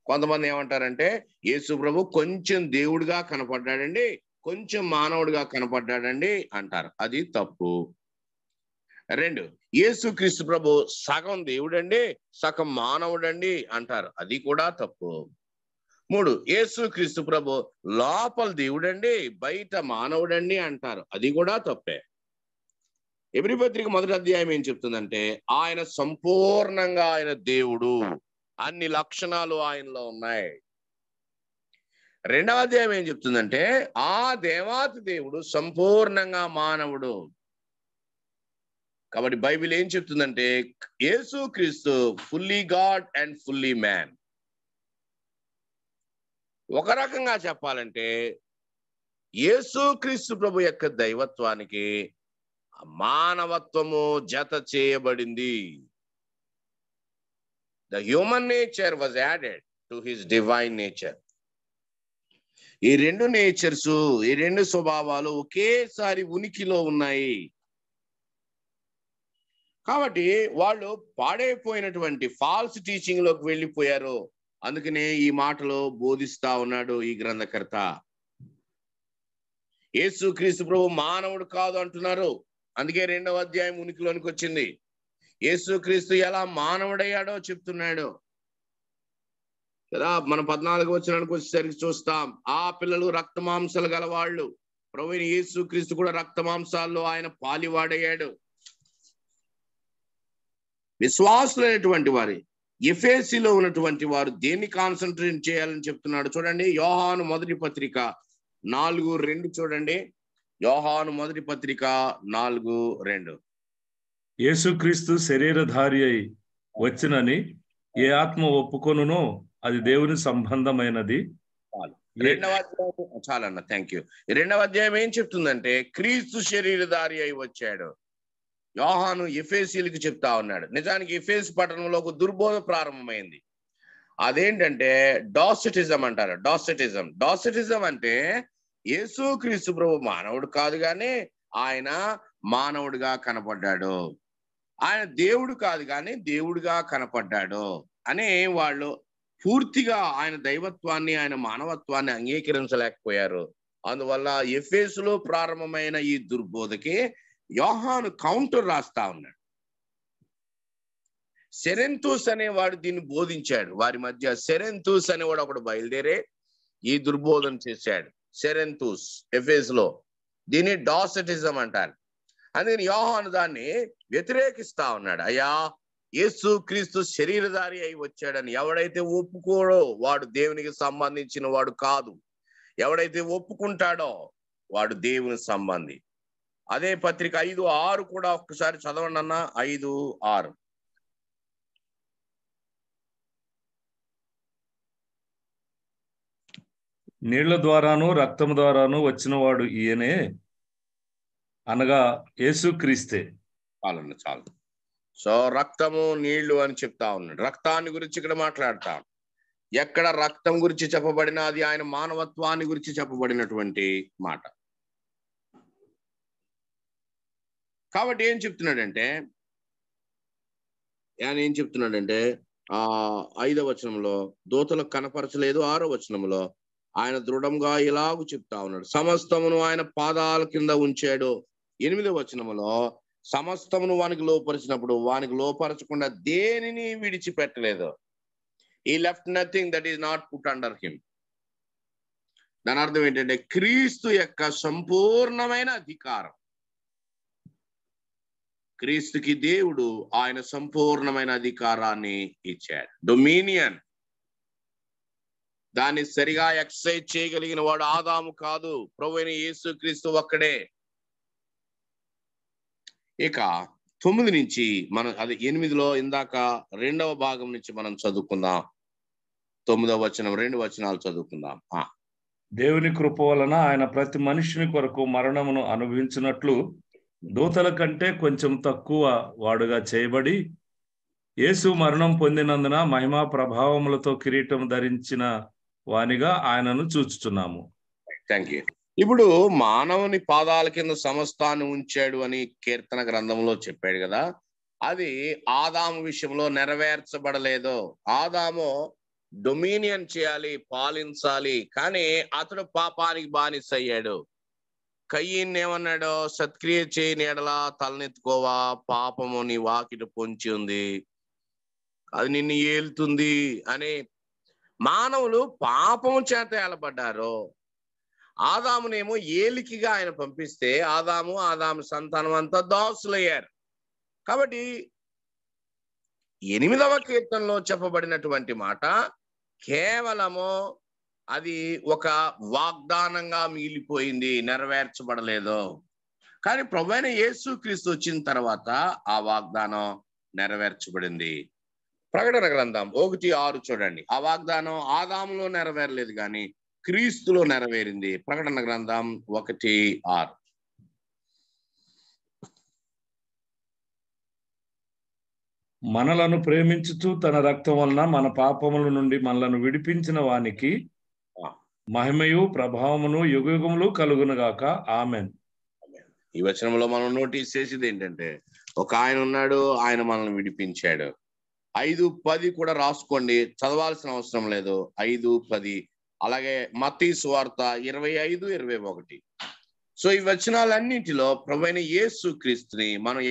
కొంతమంది ఏమంటారంటే యేసు ప్రభు కొంచెం దేవుడిగా కనపడ్డాడండి కొంచెం మానవుడిగా కనపడ్డాడండి అంటారు. అది తప్పు. రెండు యేసు క్రీస్తు ప్రభు సగం దేవుడండి సగం మానవుడండి అంటారు. అది కూడా తప్పు. మూడు యేసు క్రీస్తు ప్రభు లోపల దేవుడండి బయట మానవుడండి అంటారు. అది కూడా తప్పే. ఎబ్రి పత్రిక మొదటి అధ్యాయం ఏం చెప్తుందంటే ఆయన సంపూర్ణంగా ఆయన దేవుడు. అన్ని లక్షణాలు ఆయనలో ఉన్నాయి. రెండవ అధ్యాయం ఏం చెప్తుందంటే ఆ దేవాతి దేవుడు సంపూర్ణంగా మానవుడు. కాబట్టి బైబిల్ ఏం చెప్తుందంటే యేసు క్రీస్తు fully God and fully man ఒక రకంగా చెప్పాలంటే యేసు క్రీస్తు ప్రభు యొక్క దైవత్వానికి మానవత్వము జత చేయబడింది. The human nature was added to his divine nature ఈ రెండు నేచర్స్ ఈ రెండు స్వభావాలు ఒకేసారి ఉనికిలో ఉన్నాయి. కాబట్టి వాళ్ళు పాడైపోయినటువంటి ఫాల్స్ టీచింగ్లోకి వెళ్ళిపోయారు. అందుకనే ఈ మాటలో బోధిస్తా ఉన్నాడు ఈ గ్రంథకర్త. యేసు క్రీస్తు ప్రభు మానవుడు కాదు అంటున్నారు. అందుకే రెండవ అధ్యాయం ఉనికిలోనికి వచ్చింది. యేసుక్రీస్తు ఎలా మానవుడయ్యాడో చెప్తున్నాడు. కదా మన పద్నాలుగు వచ్చినానికి వచ్చేసరికి చూస్తాం. ఆ పిల్లలు రక్తమాంసాలు గలవాళ్ళు. గల ప్రవీణ యేసు క్రీస్తు కూడా రక్తమాంసాల్లో ఆయన పాలివాడయ్యాడు. విశ్వాసులైనటువంటి వారి ఎఫేసిలో ఉన్నటువంటి వారు దేన్ని కాన్సన్ట్రేట్ చేయాలని చెప్తున్నాడు? చూడండి యోహాను మొదటి పత్రిక నాలుగు రెండు చూడండి. యోహాను మొదటి పత్రిక నాలుగు రెండు. యేసుక్రీస్తు శరీరధారి అయి వచ్చినని ఏ ఆత్మ ఒప్పుకొనునో అది దేవుని సంబంధమైనది. రెండవ అధ్యాయం చాలన్న థ్యాంక్ యూ రెండవ అధ్యాయం ఏం చెప్తుందంటే క్రీస్తు శరీరధారి అయి వచ్చాడు. యోహాను ఎఫేసీలకు చెప్తా ఉన్నాడు. నిజానికి ఎఫేస్ పట్టణంలో ఒక దుర్బోధ ప్రారంభమైంది. అదేంటంటే డాసిటిజం అంటారు. డాసిటిజం డాసిటిజం అంటే యేసు క్రీస్తు ప్రభు మానవుడు కాదు కానీ ఆయన మానవుడిగా కనపడ్డాడు. ఆయన దేవుడు కాదు కానీ దేవుడిగా కనపడ్డాడు అని వాళ్ళు పూర్తిగా ఆయన దైవత్వాన్ని ఆయన మానవత్వాన్ని అంగీకరించలేకపోయారు. అందువల్ల ఎఫ్ఎస్లో ప్రారంభమైన ఈ దుర్బోధకి యోహాను కౌంటర్ రాస్తా ఉన్నాడు. సెరెంతూస్ అనేవాడు దీన్ని బోధించాడు. వారి మధ్య సెరెంతూస్ అనేవాడు ఒకడు బయలుదేరే ఈ దుర్బోధన చేశాడు. సెరెంతూస్ ఎఫేస్లో దీన్ని డాసటిజం అంటారు. అందుకని యోహాను దాన్ని వ్యతిరేకిస్తా ఉన్నాడు. అయ్యా యేసు క్రీస్తు శరీరధారి అయి వచ్చాడని ఎవడైతే ఒప్పుకోడో వాడు దేవునికి సంబంధించిన వాడు కాదు. ఎవడైతే ఒప్పుకుంటాడో వాడు దేవుని సంబంధి. అదే పత్రిక ఐదు ఆరు కూడా ఒక్కసారి చదవండి అన్న. ఐదు ఆరు. నీళ్ళ ద్వారాను రక్తము ద్వారాను వచ్చినవాడు ఈయనే అనగా యేసుక్రీస్తే చాలండి చాలు. సో రక్తము నీళ్ళు అని చెప్తా ఉన్నాడు. రక్తాన్ని గురించి ఇక్కడ మాట్లాడతా ఎక్కడ రక్తం గురించి చెప్పబడినా అది ఆయన మానవత్వాన్ని గురించి చెప్పబడినటువంటి మాట. కాబట్టి ఏం చెప్తున్నాడంటే ఆయన ఏం చెప్తున్నాడంటే ఆ ఐదవ వచనంలో దోతలకు కనపరచలేదు ఆరో వచనంలో ఆయన దృఢంగా ఇలాగు చెప్తా ఉన్నాడు. సమస్తమును ఆయన పాదాల కింద ఉంచాడు. ఎనిమిది వచనములో సమస్తమును వానికి లోపరిచినప్పుడు వానికి లోపరచకుండా దేనిని విడిచిపెట్టలేదు. He left nothing that is not put under him దాని అర్థం ఏంటంటే క్రీస్తు యొక్క సంపూర్ణమైన అధికారం. క్రీస్తుకి దేవుడు ఆయన సంపూర్ణమైన అధికారాన్ని ఇచ్చాడు. డొమినియన్ దాన్ని సరిగా ఎక్సర్సైజ్ చేయగలిగిన వాడు ఆదాము కాదు. ప్రభు అయిన యేసు క్రీస్తు ఒక్కడే. ఇక తొమ్మిది నుంచి మనం అది ఎనిమిదిలో ఇందాక రెండవ భాగం నుంచి మనం చదువుకుందాం. తొమ్మిదవ వచనం రెండు వచనాలు చదువుకుందాం. ఆ, దేవుని కృప వలన ఆయన ప్రతి మనిషిని కొరకు మరణమును అనుభవించినట్లు దూతల కంటే కొంచెం తక్కువ వాడుగా చేయబడి యేసు మరణం పొందినందున మహిమా ప్రభావములతో కిరీటం ధరించిన వానిగా ఆయనను చూచుచున్నాము. థ్యాంక్ యూ ఇప్పుడు మానవుని పాదాల కింద సమస్తాన్ని ఉంచాడు అని కీర్తన గ్రంథంలో చెప్పాడు కదా. అది ఆదాము విషయంలో నెరవేర్చబడలేదు ఆదాము డొమినియన్ చేయాలి పాలించాలి కానీ అతడు పాపానికి బానిస అయ్యాడు కయ్యిన్ ఏమన్నాడు సత్క్రియ చేయని ఎడలా తలనెత్తుకోవా పాపము నీ వాకిట పొంచి ఉంది. అది నిన్ను ఏలుతుంది అని మానవులు పాపం చేత ఏలబడ్డారు ఆదామునేమో ఏలికిగా ఆయన పంపిస్తే ఆదాము ఆదాము సంతానం అంతా దాసులయ్యారు. కాబట్టి ఎనిమిదవ కీర్తనలో చెప్పబడినటువంటి మాట కేవలము అది ఒక వాగ్దానంగా మిగిలిపోయింది నెరవేర్చబడలేదు. కానీ ప్రభు అయిన యేసు క్రీస్తు వచ్చిన తర్వాత ఆ వాగ్దానం నెరవేర్చబడింది. ప్రకటన గ్రంథం ఒకటి ఆరు చూడండి. ఆ వాగ్దానం ఆదాములో నెరవేరలేదు కానీ క్రీస్తులో నెరవేరింది. ప్రకటన గ్రంథం ఒకటి ఆరు. మనలను ప్రేమించుచు తన రక్తం వలన మన పాపముల నుండి మనలను విడిపించిన వానికి మహిమయు ప్రభావమును యుగయుగములు కలుగునుగాక ఆమెన్. ఈ వచనంలో మనం నోటీస్ చేసేది ఏంటంటే ఒక ఆయన ఉన్నాడు ఆయన మనల్ని విడిపించాడు. ఐదు పది కూడా రాసుకోండి. చదవాల్సిన అవసరం లేదు. ఐదు పది. అలాగే మతీ సువార్త ఇరవై ఐదు ఇరవై ఒకటి. సో ఈ వచనాలన్నింటిలో ప్రవైన యేసు క్రీస్తుని మనం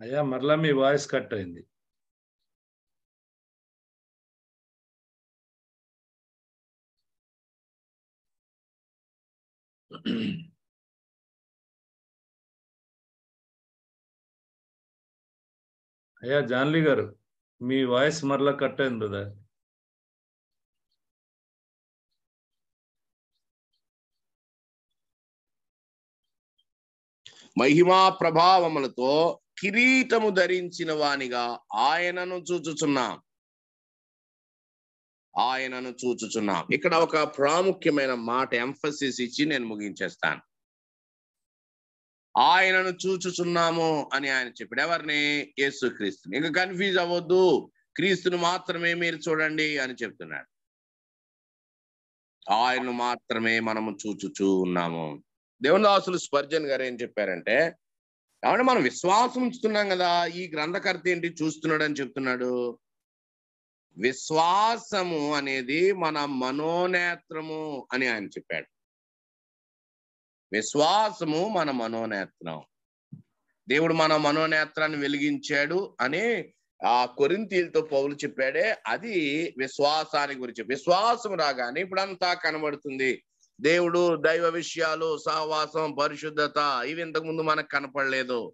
అయ్యా మరలా మీ వాయిస్ కట్ అయింది. అయ్యా జాన్లీ గారు మీ వాయిస్ మరలా కట్ అయింది బ్రదర్. మహిమా ప్రభావములతో కిరీటము ధరించిన వానిగా ఆయనను చూచుచున్నాం. ఆయనను చూచుచున్నాం. ఇక్కడ ఒక ప్రాముఖ్యమైన మాట ఎంఫసిస్ ఇచ్చి నేను ముగించేస్తాను. ఆయనను చూచుచున్నాము అని ఆయన చెప్పాడు. ఎవరిని? యేసు క్రీస్తుని. ఇంకా కన్ఫ్యూజ్ అవ్వద్దు. క్రీస్తును మాత్రమే మీరు చూడండి అని చెప్తున్నాడు. ఆయన్ను మాత్రమే మనము చూచుచూ ఉన్నాము. దేవుని దాసులు స్పర్జన్ గారు ఏం చెప్పారంటే కాబట్టి మనం విశ్వాసం ఉంచుతున్నాం కదా. ఈ గ్రంథకర్త ఏంటి? చూస్తున్నాడు అని చెప్తున్నాడు. విశ్వాసము అనేది మన మనోనేత్రము అని ఆయన చెప్పాడు. విశ్వాసము మన మనోనేత్రం. దేవుడు మన మనోనేత్రాన్ని వెలిగించాడు అని ఆ కొరింతీలతో పౌలు చెప్పాడే అది విశ్వాసానికి గురించి. విశ్వాసం రాగానే ఇప్పుడంతా కనబడుతుంది. దేవుడు దైవ విషయాలు సహవాసం పరిశుద్ధత ఇవి ఇంతకు ముందు మనకు కనపడలేదు.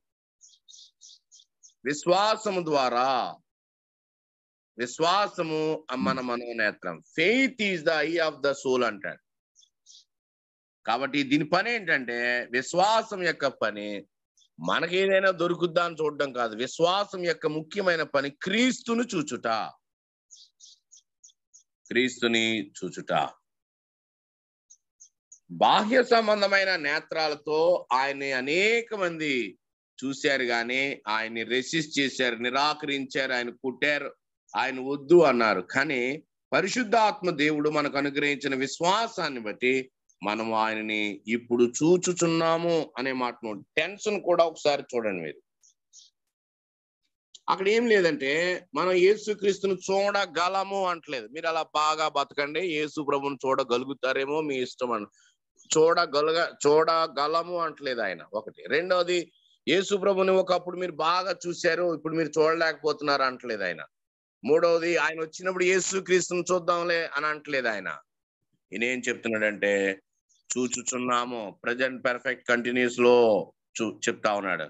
విశ్వాసము ద్వారా విశ్వాసము మన మనోనేత్రం. Faith is the eye of the soul అంటాడు. కాబట్టి దీని పని ఏంటంటే విశ్వాసం యొక్క పని మనకి ఏదైనా దొరుకుద్దా అని చూడడం కాదు. విశ్వాసం యొక్క ముఖ్యమైన పని క్రీస్తును చూచుట. క్రీస్తుని చూచుట. బాహ్య సంబంధమైన నేత్రాలతో ఆయన్ని అనేక మంది చూశారు కానీ ఆయన్ని రెసిస్ట్ చేశారు నిరాకరించారు ఆయన కుట్టారు. ఆయన వద్దు అన్నారు. కానీ పరిశుద్ధాత్మ దేవుడు మనకు అనుగ్రహించిన విశ్వాసాన్ని బట్టి మనం ఆయనని ఇప్పుడు చూచుచున్నాము అనే మాట టెన్షన్ కూడా ఒకసారి చూడండి మీరు. అక్కడ ఏం లేదంటే మనం యేసుక్రీస్తును చూడగలము అంటలేదు. మీరు అలా బాగా బతకండి యేసు ప్రభుని చూడగలుగుతారేమో మీ ఇష్టం అని చూడగలగ చూడగలము అంటలేదు ఆయన ఒకటి. రెండవది యేసు ప్రభుని ఒకప్పుడు మీరు బాగా చూశారు ఇప్పుడు మీరు చూడలేకపోతున్నారు అంటలేదు ఆయన. మూడవది ఆయన వచ్చినప్పుడు యేసు క్రీస్తుని చూద్దాంలే అని అంటలేదు ఆయన. ఈయనేం చెప్తున్నాడంటే చూచుచున్నాము ప్రజెంట్ పర్ఫెక్ట్ కంటిన్యూస్లో చూ చెప్తా ఉన్నాడు.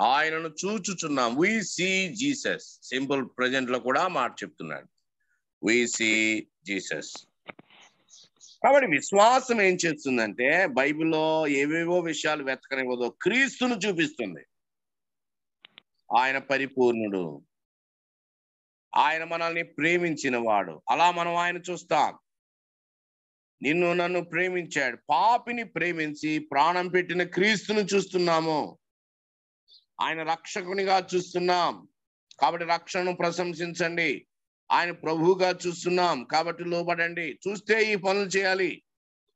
ఆయనను చూచుచున్నాం. వి సి జీసస్ సింపుల్ ప్రజెంట్లో కూడా మాట చెప్తున్నాడు. వి సి జీసస్ కాబట్టి విశ్వాసం ఏం చేస్తుందంటే బైబిల్లో ఏవేవో విషయాలు వెతకనివ్వదో క్రీస్తును చూపిస్తుంది. ఆయన పరిపూర్ణుడు. ఆయన మనల్ని ప్రేమించిన వాడు అలా మనం ఆయన చూస్తాం. నిన్ను నన్ను ప్రేమించాడు. పాపిని ప్రేమించి ప్రాణం పెట్టిన క్రీస్తును చూస్తున్నాము. ఆయన రక్షకునిగా చూస్తున్నాం. కాబట్టి రక్షణను ప్రశంసించండి. ఆయన ప్రభువుగా చూస్తున్నాం. కాబట్టి లోబడండి. చూస్తే ఈ పనులు చేయాలి.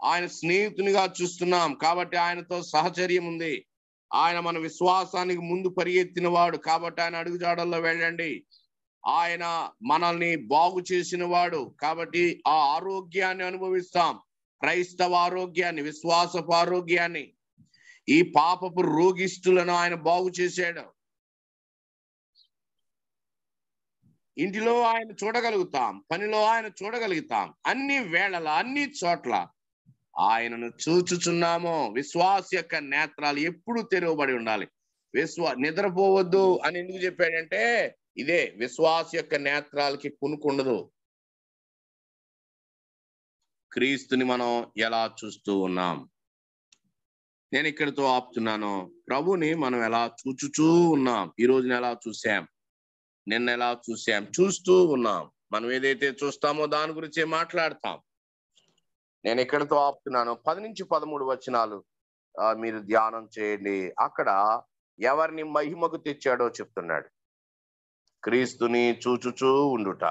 ఆయన స్నేహితునిగా చూస్తున్నాం. కాబట్టి ఆయనతో సహచర్యం ఉంది. ఆయన మన విశ్వాసానికి ముందు పరిగెత్తిన వాడు కాబట్టి ఆయన అడుగుజాడల్లో వెళ్ళండి. ఆయన మనల్ని బాగు చేసిన వాడు కాబట్టి ఆ ఆరోగ్యాన్ని అనుభవిస్తాం. క్రైస్తవ ఆరోగ్యాన్ని విశ్వాసపు ఆరోగ్యాన్ని. ఈ పాపపు రోగిష్టులను ఆయన బాగు చేశాడు. ఇంటిలో ఆయన చూడగలుగుతాం. పనిలో ఆయన చూడగలుగుతాం. అన్ని వేళల అన్ని చోట్ల ఆయనను చూచుచున్నాము. విశ్వాస యొక్క నేత్రాలు ఎప్పుడు తెరవబడి ఉండాలి. విశ్వా నిద్రపోవద్దు అని ఎందుకు చెప్పాడంటే ఇదే విశ్వాస యొక్క నేత్రాలకి కునుకుండదు క్రీస్తుని మనం ఎలా చూస్తూ ఉన్నాం? నేను ఇక్కడితో ఆపుతున్నాను. ప్రభుని మనం ఎలా చూచుచూ ఉన్నాం? ఈ రోజున ఎలా చూసాం నిన్న ఎలా చూసాం చూస్తూ ఉన్నాం. మనం ఏదైతే చూస్తామో దాని గురించే మాట్లాడతాం. నేను ఎక్కడితో ఆపుతున్నాను? పది నుంచి పదమూడు వచనాలు మీరు ధ్యానం చేయండి. అక్కడ ఎవరిని మహిమకు తెచ్చాడో చెప్తున్నాడు. క్రీస్తుని చూచుచూ ఉండుట.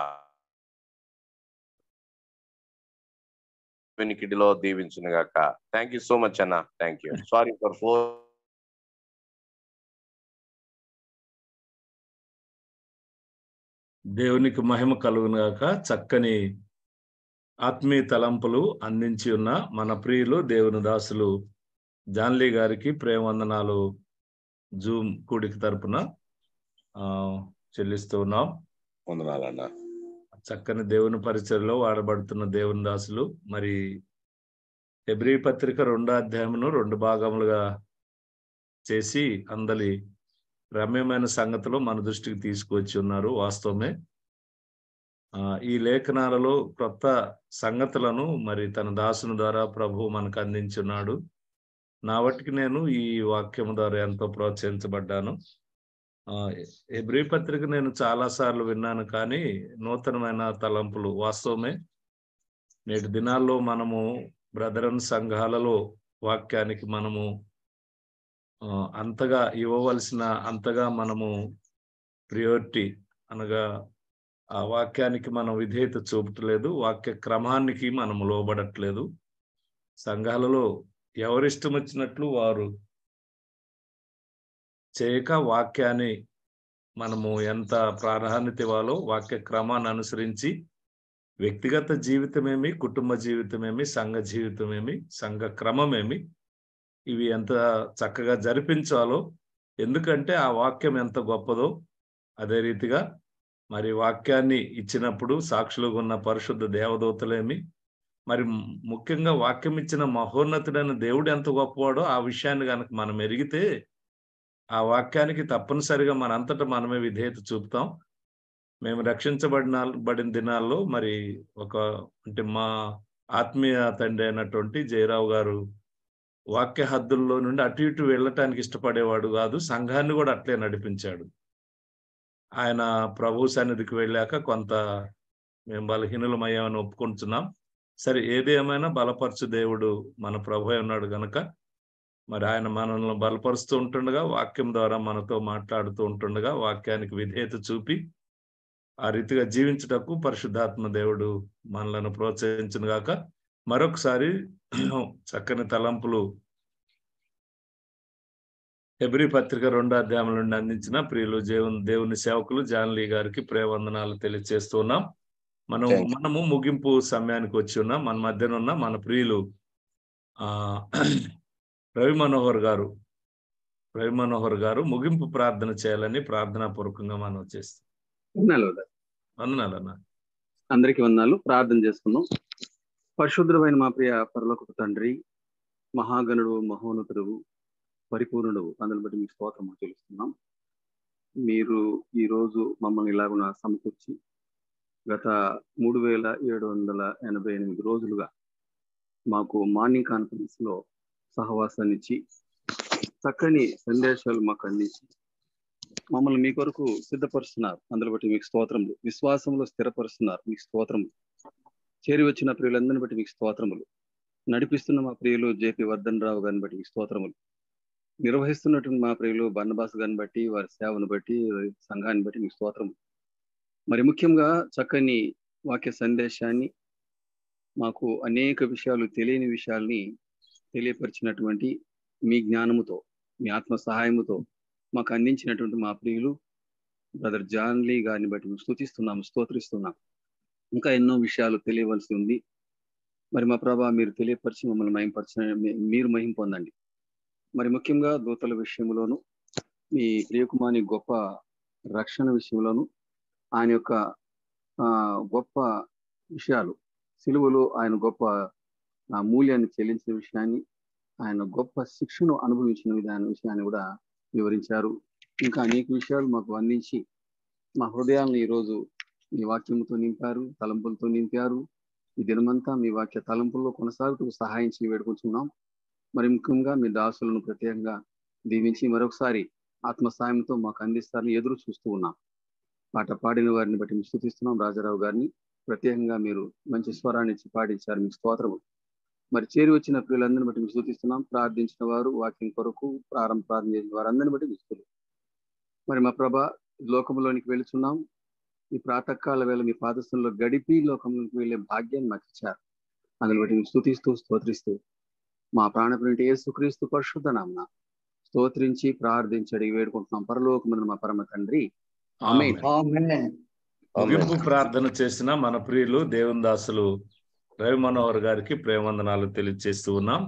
వెనికిడిలో దీవించును గాక థ్యాంక్ యూ సో మచ్ అన్న. Thank you sorry for for దేవునికి మహిమ కలుగునగాక. చక్కని ఆత్మీయ తలంపులు అందించి ఉన్న మన ప్రియులు దేవుని దాసులు జాన్లీ గారికి ప్రేమవందనాలు జూమ్ కూడిక తరపున చెల్లిస్తూ ఉన్నాం. వందనాలన్న. చక్కని దేవుని పరిచయలో వాడబడుతున్న దేవుని దాసులు. మరి హెబ్రీ పత్రిక రెండో అధ్యాయమును రెండు భాగములుగా చేసి అందలి రమ్యమైన సంగతులు మన దృష్టికి తీసుకొచ్చి ఉన్నారు. వాస్తవమే. ఈ లేఖనాలలో క్రొత్త సంగతులను మరి తన దాసుని ద్వారా ప్రభు మనకు అందించున్నాడు. నా వాటికి నేను ఈ వాక్యం ద్వారా ఎంతో ప్రోత్సహించబడ్డాను. ఆ, పత్రిక నేను చాలా సార్లు విన్నాను కానీ నూతనమైన తలంపులు వాస్తవమే. నేటి దినాల్లో మనము బ్రదరన్ సంఘాలలో వాక్యానికి మనము అంతగా ఇవ్వవలసిన అంతగా మనము ప్రియారిటీ అనగా ఆ వాక్యానికి మనం విధేయత చూపట్లేదు వాక్య క్రమానికి మనం లోబడట్లేదు. సంఘాలలో ఎవరిష్టం వచ్చినట్లు వారు చేయక వాక్యాన్ని మనము ఎంత ప్రాధాన్యత ఇవ్వాలో వాక్య క్రమాన్ని అనుసరించి వ్యక్తిగత జీవితమేమి కుటుంబ జీవితమేమి సంఘ జీవితమేమి సంఘ క్రమమేమి ఇవి ఎంత చక్కగా జరిపించాలో ఎందుకంటే ఆ వాక్యం ఎంత గొప్పదో అదే రీతిగా మరి వాక్యాన్ని ఇచ్చినప్పుడు సాక్షులుగా ఉన్న పరిశుద్ధ దేవదూతలేమి? మరి ముఖ్యంగా వాక్యం ఇచ్చిన మహోన్నతుడైన దేవుడు ఎంత గొప్పవాడో ఆ విషయాన్ని కనుక మనం ఎరిగితే ఆ వాక్యానికి తప్పనిసరిగా మనంతటా మనమే విధేయత చూపుతాం. మేము రక్షించబడిన బడిన దినాల్లో మరి ఒక అంటే మా ఆత్మీయ తండ్రి అయినటువంటి జయరావు గారు వాక్య హద్దుల్లో నుండి అటు ఇటు వెళ్ళటానికి ఇష్టపడేవాడు కాదు సంఘాన్ని కూడా అట్లే నడిపించాడు. ఆయన ప్రభు సన్నిధికి వెళ్ళాక కొంత మేము బలహీనులమయ్యామని ఒప్పుకుంటున్నాం. సరే ఏది ఏమైనా బలపరచు దేవుడు మన ప్రభు ఉన్నాడు గనక మరి ఆయన మనల్ని బలపరుస్తూ ఉంటుండగా వాక్యం ద్వారా మనతో మాట్లాడుతూ ఉంటుండగా వాక్యానికి విధేయత చూపి ఆ రీతిగా జీవించుటకు పరిశుద్ధాత్మ దేవుడు మనలను ప్రోత్సహించును గాక మరొకసారి చక్కని తలంపులు హెబ్రి పత్రిక రెండో అధ్యాయం నుండి అందించిన ప్రియులు దేవుని దేవుని సేవకులు జాన్లీ గారికి ప్రేవందనాలు తెలియజేస్తున్నాం మనం. మనము ముగింపు సమయానికి వచ్చి ఉన్నాం. మన మధ్యన ఉన్న మన ప్రియులు ఆ రవి మనోహర్ గారు రవి మనోహర్ గారు ముగింపు ప్రార్థన చేయాలని ప్రార్థనా పూర్వకంగా మనం చేస్తాం. వందనాలు వదినా. వందనాలు అన్న. అందరికీ వందనాలు. ప్రార్థన చేసుకుందాం. పరిశుద్ధమైన మా ప్రియ పరలోకపు తండ్రి మహాగణుడు మహోన్నతుడు పరిపూర్ణుడు. అందుని బట్టి మీకు స్తోత్రము తెలుస్తున్నాం మీరు ఈ రోజు మమ్మల్ని ఇలాగున సమకూర్చి గత మూడు వేల ఏడు వందల ఎనభై ఎనిమిది రోజులుగా మాకు మార్నింగ్ కాన్ఫరెన్స్లో సహవాసాన్ని ఇచ్చి చక్కని సందేశాలు మాకు అందించి మమ్మల్ని మీ కొరకు సిద్ధపరుస్తున్నారు. అందులో బట్టి మీకు స్తోత్రములు. విశ్వాసంలో స్థిరపరుస్తున్నారు. మీకు స్తోత్రములు. చేరి వచ్చిన ప్రియులందరిని బట్టి మీకు స్తోత్రములు. నడిపిస్తున్న మా ప్రియులు జేపీ వర్ధన్ రావు గారిని బట్టి మీకు స్తోత్రములు. నిర్వహిస్తున్నటువంటి మా ప్రియులు బన్నబాస్ గారిని బట్టి వారి సేవను బట్టి సంఘాన్ని బట్టి మీకు స్తోత్రం. మరి ముఖ్యంగా చక్కని వాక్య సందేశాన్ని మాకు అనేక విషయాలు తెలియని విషయాల్ని తెలియపరిచినటువంటి మీ జ్ఞానముతో మీ ఆత్మ సహాయముతో మాకు అందించినటువంటి మా ప్రియులు బ్రదర్ జాన్లీ గారిని బట్టి మేము స్థుతిస్తున్నాము స్తోత్రిస్తున్నాం ఇంకా ఎన్నో విషయాలు తెలియవలసి ఉంది. మరి మా ప్రభా మీరు తెలియపరిచి మమ్మల్ని మహింపరచ మీరు మహిం పొందండి. మరి ముఖ్యంగా దూతల విషయంలోను మీ ప్రియకుమారి గొప్ప రక్షణ విషయంలోను ఆయన యొక్క ఆ, గొప్ప విషయాలు సిలువలో ఆయన గొప్ప మూల్యాన్ని చెల్లించిన విషయాన్ని ఆయన గొప్ప శిక్షను అనుభవించిన విధాన విషయాన్ని కూడా వివరించారు. ఇంకా అనేక విషయాలు మాకు అందించి మా హృదయాలను ఈరోజు మీ వాక్యంతో నింపారు తలంపులతో నింపారు. ఈ దినమంతా మీ వాక్య తలంపుల్లో కొనసాగుతూ సహాయం చేయ వేడుకుంటున్నాం మరి ముఖ్యంగా మీ దాసులను ప్రత్యేకంగా దీవించి మరొకసారి ఆత్మ సాయంతో మాకు అందిస్తారని ఎదురు చూస్తూ ఉన్నాం. పాట పాడిన వారిని బట్టి మేము స్థుతిస్తున్నాం. రాజారావు గారిని ప్రత్యేకంగా మీరు మంచి స్వరాన్ని ఇచ్చి పాటించారు మీకు స్తోత్రము. మరి చేరి వచ్చిన ప్రియులందరిని బట్టి మేము సూచిస్తున్నాం ప్రార్థించిన వారు వాక్యం కొరకు ప్రారంభ ప్రార్థన చేసిన వారందరిని బట్టి ఇస్తున్నాం మరి మా ప్రభ లోకంలోనికి వెళుతున్నాం ఈ ప్రాతకాల వేళ మీ పాదస్థంలో గడిపి లోకంలోకి వెళ్ళే భాగ్యాన్ని మాకు ఇచ్చారు. అందుని బట్టి మీకు స్థుతిస్తూ స్తోత్రిస్తూ మా ప్రాణప్రింటి యేసుక్రీస్తు పరిశుద్ధ నామన స్తోత్రించి ప్రార్థించి అడిగి వేడుకుంటున్నాం పరలోకమందు మా పరమ తండ్రి ఆమేన్. ఆమేన్. ముగింపు ప్రార్థన చేసిన మన ప్రియులు దేవుని దాసులు రవి మనోహర్ గారికి ప్రేమందనాలు తెలియజేస్తూ ఉన్నాం